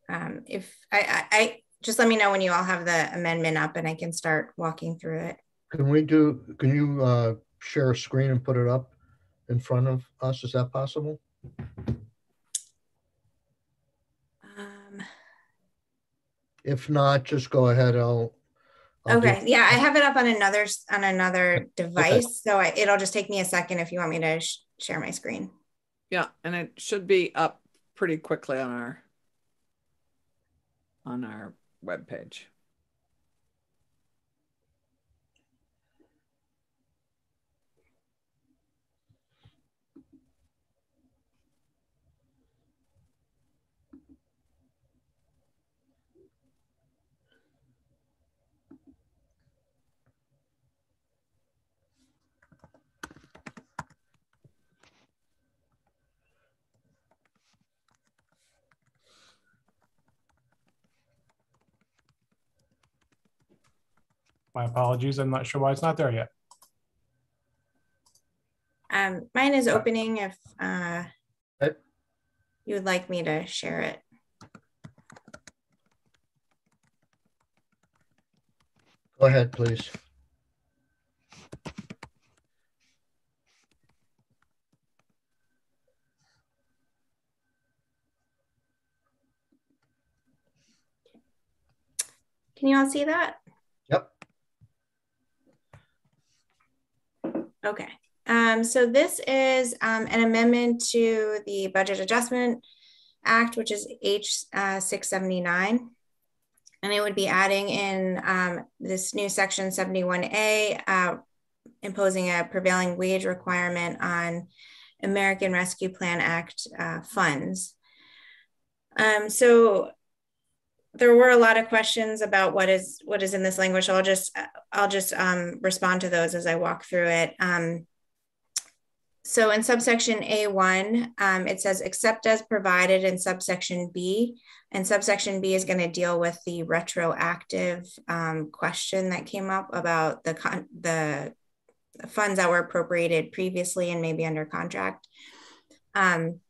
Um, if I, I, I just let me know when you all have the amendment up and I can start walking through it. Can we do, can you uh, share a screen and put it up in front of us? Is that possible? Um, If not, just go ahead. I'll. I'll do- okay, yeah, I have it up on another on another device, so I, it'll just take me a second if you want me to sh share my screen. Yeah, and it should be up pretty quickly on our on our webpage. My apologies. I'm not sure why it's not there yet. Um, mine is opening if uh, you would like me to share it. Go ahead, please. Can you all see that? Okay. Um, so this is um, an amendment to the Budget Adjustment Act, which is H uh, 679. And it would be adding in um, this new section 71A, uh, imposing a prevailing wage requirement on American Rescue Plan Act uh, funds. Um, so there were a lot of questions about what is what is in this language. I'll just I'll just um, respond to those as I walk through it. Um, so in subsection A1, um, it says except as provided in subsection B, and subsection B is going to deal with the retroactive um, question that came up about the con- the funds that were appropriated previously and maybe under contract. Um,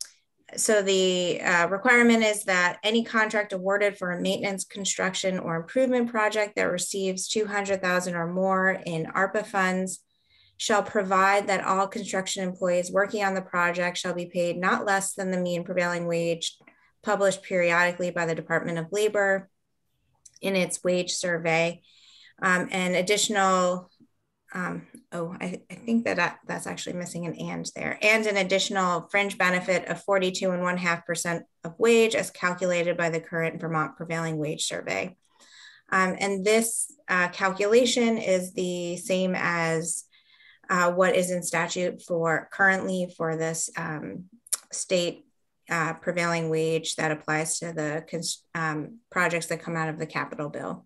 so the uh, requirement is that any contract awarded for a maintenance, construction, or improvement project that receives 200,000 or more in ARPA funds shall provide that all construction employees working on the project shall be paid not less than the mean prevailing wage published periodically by the Department of Labor in its wage survey. Um, and additional um, oh, I, I think that I, that's actually missing an and there, and an additional fringe benefit of 42 and one half percent of wage as calculated by the current Vermont prevailing wage survey. Um, and this uh, calculation is the same as uh, what is in statute for currently for this um, state uh, prevailing wage that applies to the um, projects that come out of the capital bill.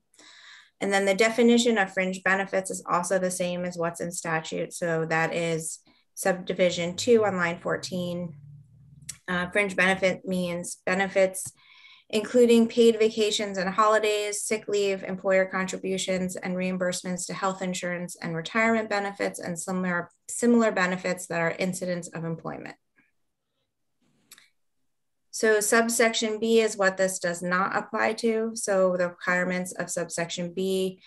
And then the definition of fringe benefits is also the same as what's in statute. So that is subdivision two on line 14. Uh, fringe benefit means benefits including paid vacations and holidays, sick leave, employer contributions, and reimbursements to health insurance and retirement benefits, and similar, similar benefits that are incidents of employment. So subsection B is what this does not apply to. So the requirements of subsection B,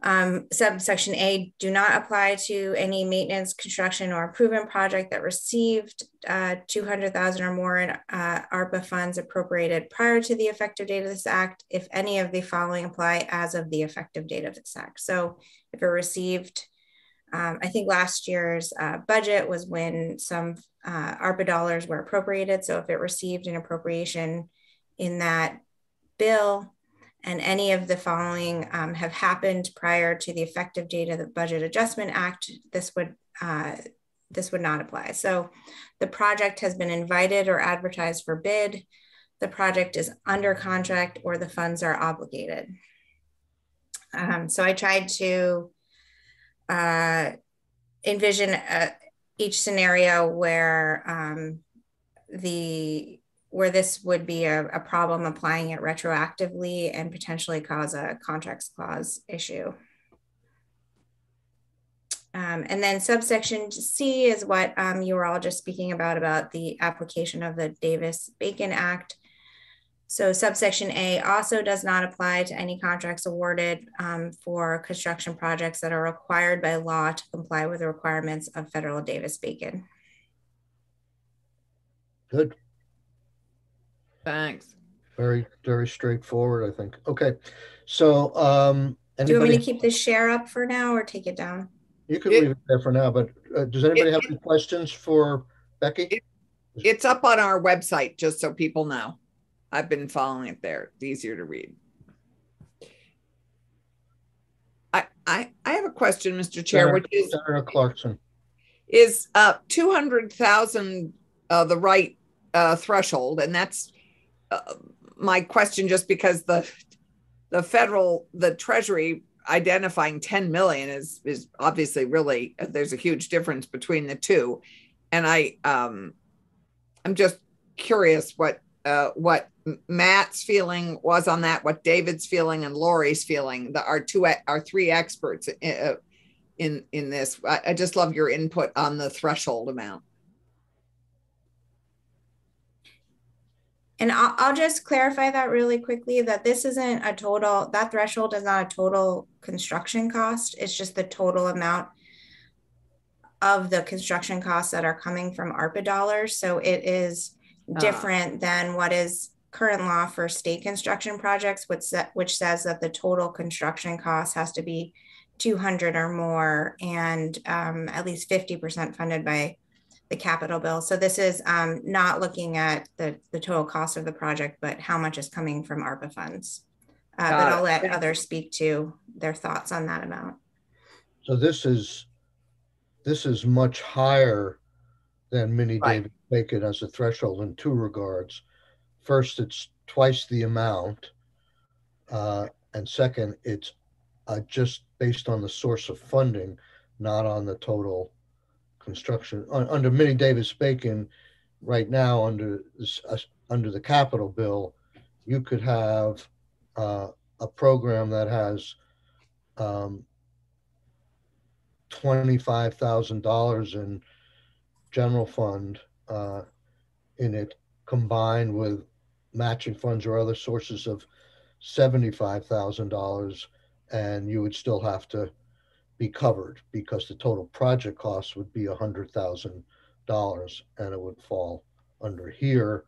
um, subsection A do not apply to any maintenance, construction, or improvement project that received uh, 200,000 or more in uh, ARPA funds appropriated prior to the effective date of this act, if any of the following apply as of the effective date of this act. So if it received um, I think last year's uh, budget was when some uh, ARPA dollars were appropriated. So if it received an appropriation in that bill and any of the following um, have happened prior to the effective date of the Budget Adjustment Act, this would uh, this would not apply. So the project has been invited or advertised for bid. The project is under contract or the funds are obligated. Um, so I tried to uh, envision uh, each scenario where um, the where this would be a, a, problem applying it retroactively and potentially cause a contracts clause issue. Um, and then subsection C is what um, you were all just speaking about, about the application of the Davis-Bacon Act. So subsection A also does not apply to any contracts awarded um, for construction projects that are required by law to comply with the requirements of federal Davis-Bacon. Good. Thanks. Very, very straightforward, I think. Okay. So, um, do you want me to keep the share up for now or take it down? You can it, leave it there for now, but uh, does anybody it, have any questions for Becky? It, it's up on our website, just so people know. I've been following it there. It's easier to read. I I, I have a question, Mr. Chair, Senator, which is Senator Clarkson. Is uh two hundred thousand uh, the right uh, threshold, and that's uh, my question. Just because the the federal the Treasury identifying 10 million is is obviously really there's a huge difference between the two and i um i'm just curious what uh what Matt's feeling was on that, what David's feeling and Lori's feeling, the, our two, our three experts uh, in, in this. I, I just love your input on the threshold amount. And I'll, I'll, just clarify that really quickly that this isn't a total, that threshold is not a total construction cost. It's just the total amount of the construction costs that are coming from ARPA dollars. So it is. Different uh, than what is current law for state construction projects, which, which says that the total construction cost has to be 200 or more and um, at least 50% funded by the capital bill. So this is um, not looking at the, the total cost of the project, but how much is coming from ARPA funds. Uh, but I'll let others speak to their thoughts on that amount. So this is this is much higher than mini right. David Bacon as a threshold in two regards first, it's twice the amount. Uh, and second, it's uh, just based on the source of funding, not on the total construction. under Mini Davis Bacon, right now under this, uh, under the capital bill, you could have uh, a program that has um, twenty-five thousand dollars in general fund uh, in it, combined with matching funds or other sources of $75,000 and you would still have to be covered because the total project cost would be $100,000 and it would fall under here.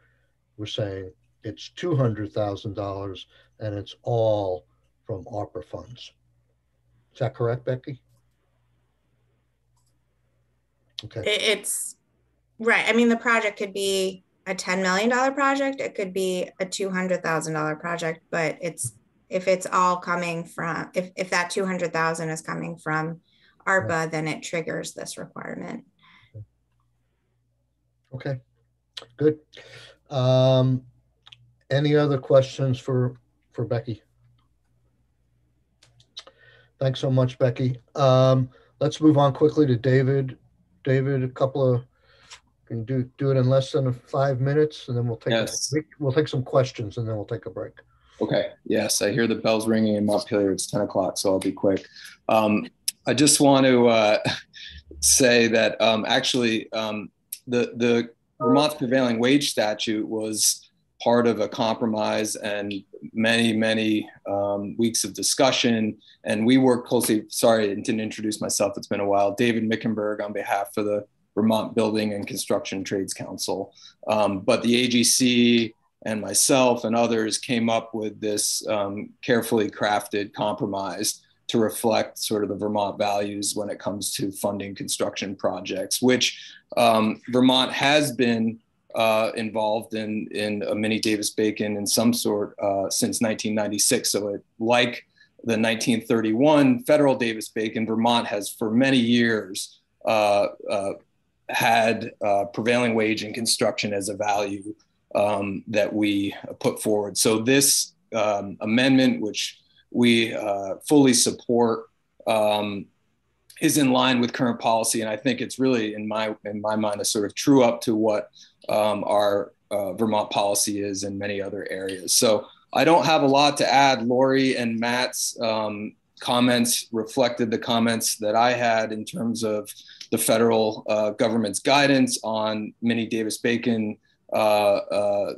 We're saying it's $200,000 and it's all from ARPA funds. Is that correct, Becky? Okay, it's right. I mean, the project could be a $10 million project. It could be a $200,000 project, but it's, if it's all coming from, if, if that 200,000 is coming from ARPA, then it triggers this requirement. okay, good. Um, any other questions for, for Becky? Thanks so much, Becky. Um, let's move on quickly to David. David, a couple of, can do, do it in less than five minutes and then we'll take, a- Yes. we'll take some questions and then we'll take a break. Okay, yes, I hear the bells ringing in Montpelier. It's 10 o'clock, so I'll be quick. Um, I just want to uh, say that um, actually um, the, the Vermont's prevailing wage statute was part of a compromise and many, many um, weeks of discussion. And we worked closely, sorry, I didn't introduce myself. It's been a while. David Mickenberg on behalf of the Vermont Building and Construction Trades Council. Um, but the AGC and myself and others came up with this um, carefully crafted compromise to reflect sort of the Vermont values when it comes to funding construction projects, which um, Vermont has been uh, involved in in a mini Davis Bacon in some sort uh, since 1996. So, it, like the 1931 federal Davis Bacon, Vermont has for many years uh, uh had uh, prevailing wage in construction as a value um, that we put forward. So this um, amendment, which we uh, fully support, um, is in line with current policy, and I think it's really, in my in my mind, a sort of true up to what um, our uh, Vermont policy is in many other areas. So I don't have a lot to add. Lori and Matt's um, comments reflected the comments that I had in terms of the federal uh, government's guidance on mini Davis Bacon uh, uh,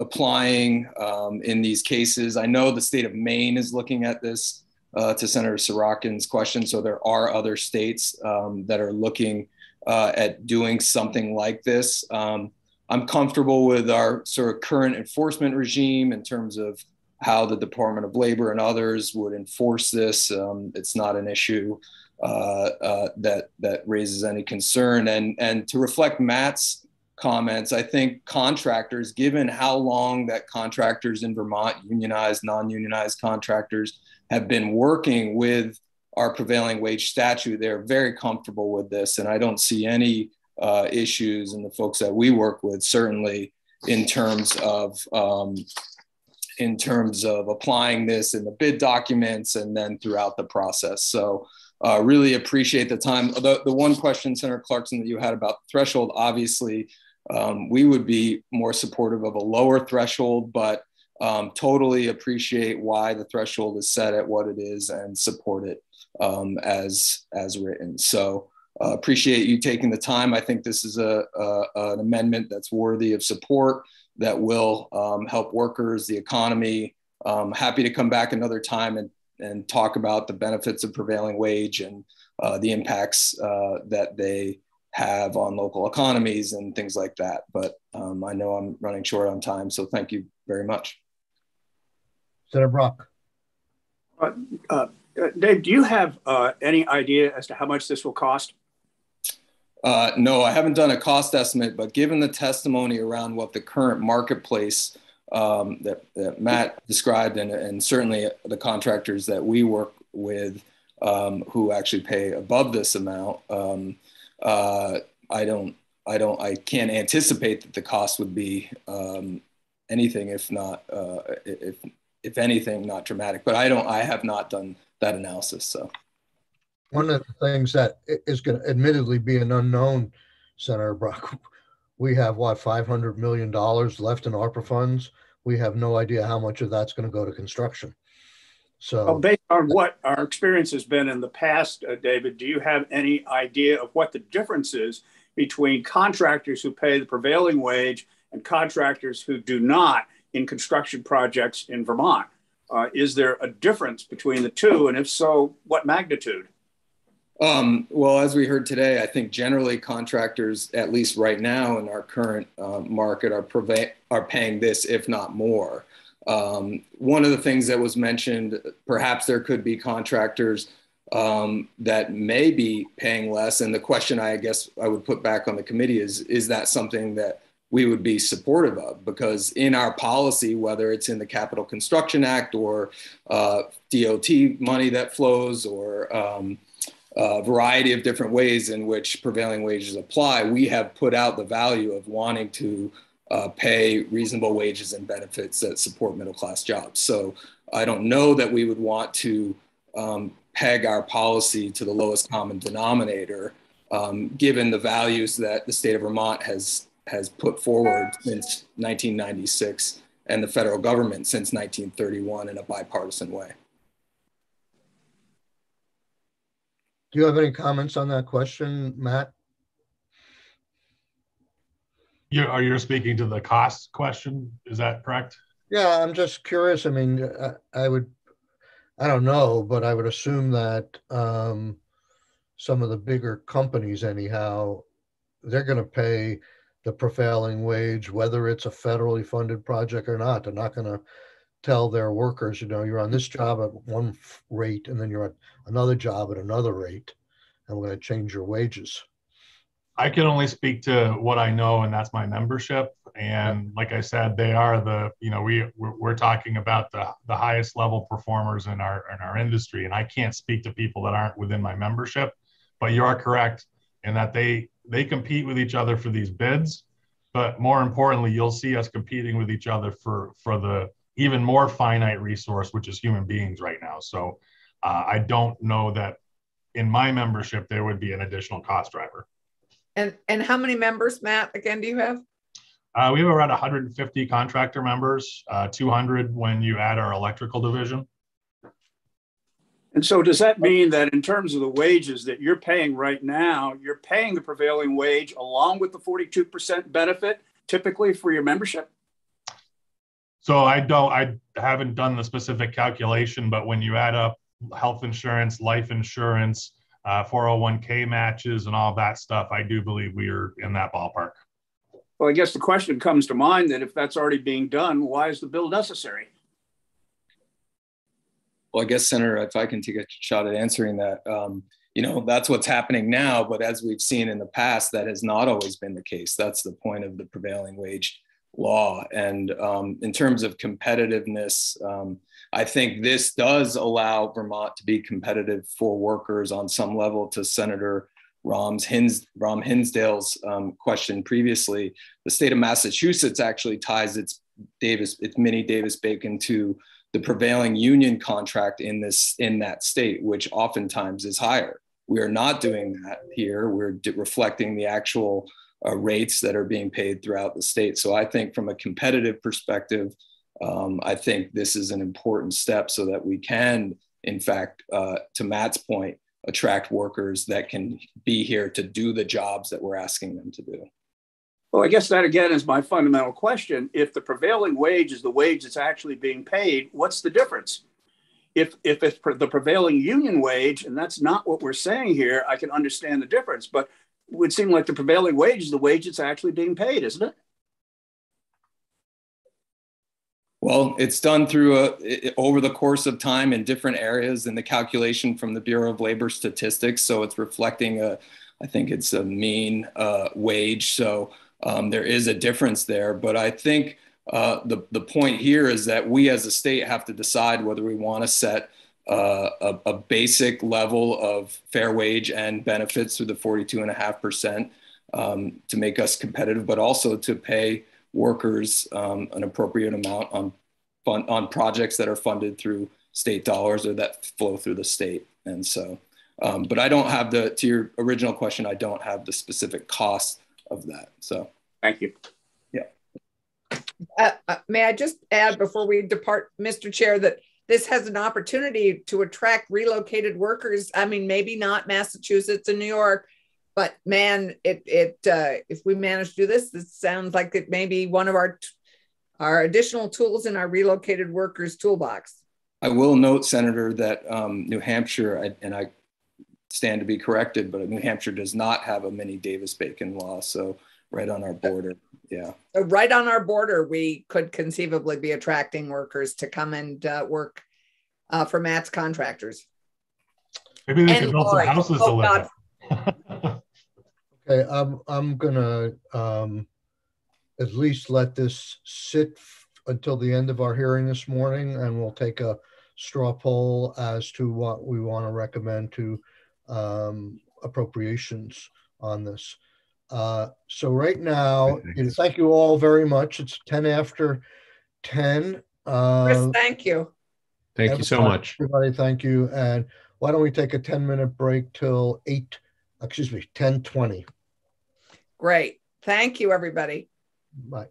applying um, in these cases. I know the state of Maine is looking at this uh, to Senator Sirotkin's question. So there are other states um, that are looking uh, at doing something like this. Um, I'm comfortable with our sort of current enforcement regime in terms of how the Department of Labor and others would enforce this. Um, it's not an issue uh, uh, that that raises any concern. And and to reflect Matt's comments, I think contractors, given how long that contractors in Vermont, unionized, non-unionized contractors, have been working with our prevailing wage statute, they're very comfortable with this, and I don't see any uh, issues. And the folks that we work with, certainly in terms of um, in terms of applying this in the bid documents and then throughout the process. So uh, really appreciate the time. The, the one question, Senator Clarkson, that you had about threshold, obviously, um, we would be more supportive of a lower threshold, but um, totally appreciate why the threshold is set at what it is and support it um, as as written. So uh, appreciate you taking the time. I think this is a, a an amendment that's worthy of support that will um, help workers, the economy. Um, happy to come back another time and, and talk about the benefits of prevailing wage and uh, the impacts uh, that they have on local economies and things like that. But um, I know I'm running short on time, so thank you very much. Senator Brock. Uh, uh, Dave, do you have uh, any idea as to how much this will cost? Uh, no, I haven't done a cost estimate, but given the testimony around what the current marketplace um, that, that, Matt described, and, and, certainly the contractors that we work with um, who actually pay above this amount, um, uh, I don't, I don't, I can't anticipate that the cost would be um, anything if not, uh, if if anything, not dramatic. But I don't, I have not done that analysis, so one of the things that is going to admittedly be an unknown, Senator Brock, we have what, $500 million left in ARPA funds. We have no idea how much of that's going to go to construction. So, well, based on what our experience has been in the past, uh, David, do you have any idea of what the difference is between contractors who pay the prevailing wage and contractors who do not in construction projects in Vermont? Uh, is there a difference between the two? And if so, what magnitude? Um, well, as we heard today, I think generally contractors, at least right now in our current uh, market, are, are paying this, if not more. Um, one of the things that was mentioned, perhaps there could be contractors um, that may be paying less. And the question I guess I would put back on the committee is is that something that we would be supportive of? Because in our policy, whether it's in the Capital Construction Act or uh, DOT money that flows or um, a variety of different ways in which prevailing wages apply, we have put out the value of wanting to uh, pay reasonable wages and benefits that support middle class jobs. So I don't know that we would want to um, peg our policy to the lowest common denominator, um, given the values that the state of Vermont has has put forward since 1996 and the federal government since 1931 in a bipartisan way. Do you have any comments on that question, Matt? You are you speaking to the cost question? Is that correct? Yeah, I'm just curious. I mean, I, I would, I don't know, but I would assume that um, some of the bigger companies, anyhow, they're going to pay the prevailing wage, whether it's a federally funded project or not. They're not going to tell their workers, you know, you're on this job at one rate and then you're at another job at another rate, and we're going to change your wages. I can only speak to what I know, and that's my membership. And like I said, they are the you know we we're, we're, talking about the the highest level performers in our in our industry, and I can't speak to people that aren't within my membership. But you are correct in that they they compete with each other for these bids. But more importantly, you'll see us competing with each other for for the even more finite resource, which is human beings right now. So uh, I don't know that in my membership there would be an additional cost driver. And and how many members, Matt? Again, do you have? Uh, we have around 150 contractor members, uh, 200 when you add our electrical division. And so, does that mean that in terms of the wages that you're paying right now, you're paying the prevailing wage along with the 42% benefit typically for your membership? So I don't, I haven't done the specific calculation, but when you add up health insurance, life insurance, uh, 401k matches and all that stuff, I do believe we are in that ballpark. Well, I guess the question comes to mind that if that's already being done, why is the bill necessary? Well, I guess, Senator, if I can take a shot at answering that, um, you know, that's what's happening now. But as we've seen in the past, that has not always been the case. That's the point of the prevailing wage law. And um, in terms of competitiveness, um, I think this does allow Vermont to be competitive for workers on some level. To Senator Ram's Hins, Ram Hinsdale's um, question previously, the state of Massachusetts actually ties its Davis, its mini Davis Bacon to the prevailing union contract in this in that state, which oftentimes is higher. We are not doing that here. We're reflecting the actual uh, rates that are being paid throughout the state. So I think from a competitive perspective, um, I think this is an important step so that we can, in fact, uh, to Matt's point, attract workers that can be here to do the jobs that we're asking them to do. Well, I guess that again is my fundamental question. If the prevailing wage is the wage that's actually being paid, what's the difference? If, if it's the prevailing union wage, and that's not what we're saying here, I can understand the difference. But it would seem like the prevailing wage is the wage that's actually being paid, isn't it? Well, it's done through a, over the course of time in different areas in the calculation from the Bureau of Labor Statistics. So it's reflecting a, I think it's a mean uh, wage. So um, there is a difference there. But I think uh, the, the point here is that we as a state have to decide whether we want to set uh, a, a, basic level of fair wage and benefits through the 42.5% um, to make us competitive, but also to pay workers um, an appropriate amount on on projects that are funded through state dollars or that flow through the state. And so, um, but I don't have the to your original question. I don't have the specific cost of that. So, thank you. Yeah. Uh, uh, may I just add before we depart, Mr. Chair, that this has an opportunity to attract relocated workers. I mean, maybe not Massachusetts and New York, but man, it it uh, if we manage to do this, this sounds like it may be one of our our additional tools in our relocated workers toolbox. I will note, Senator, that um, New Hampshire, and I stand to be corrected, but New Hampshire does not have a mini Davis Bacon law. So right on our border, yeah. So right on our border, we could conceivably be attracting workers to come and uh, work uh, for Matt's contractors. Maybe they And could build some Lori. houses to Oh, live in. Okay, I'm, I'm gonna, um, at least let this sit f- until the end of our hearing this morning and we'll take a straw poll as to what we want to recommend to, um, appropriations on this. Uh, so right now, you know, thank you all very much. It's ten after ten. Chris, Uh, thank you. Thank you so much. Everybody, thank you. And why don't we take a ten minute break till eight, excuse me, ten twenty. Great. Thank you, everybody. Bye.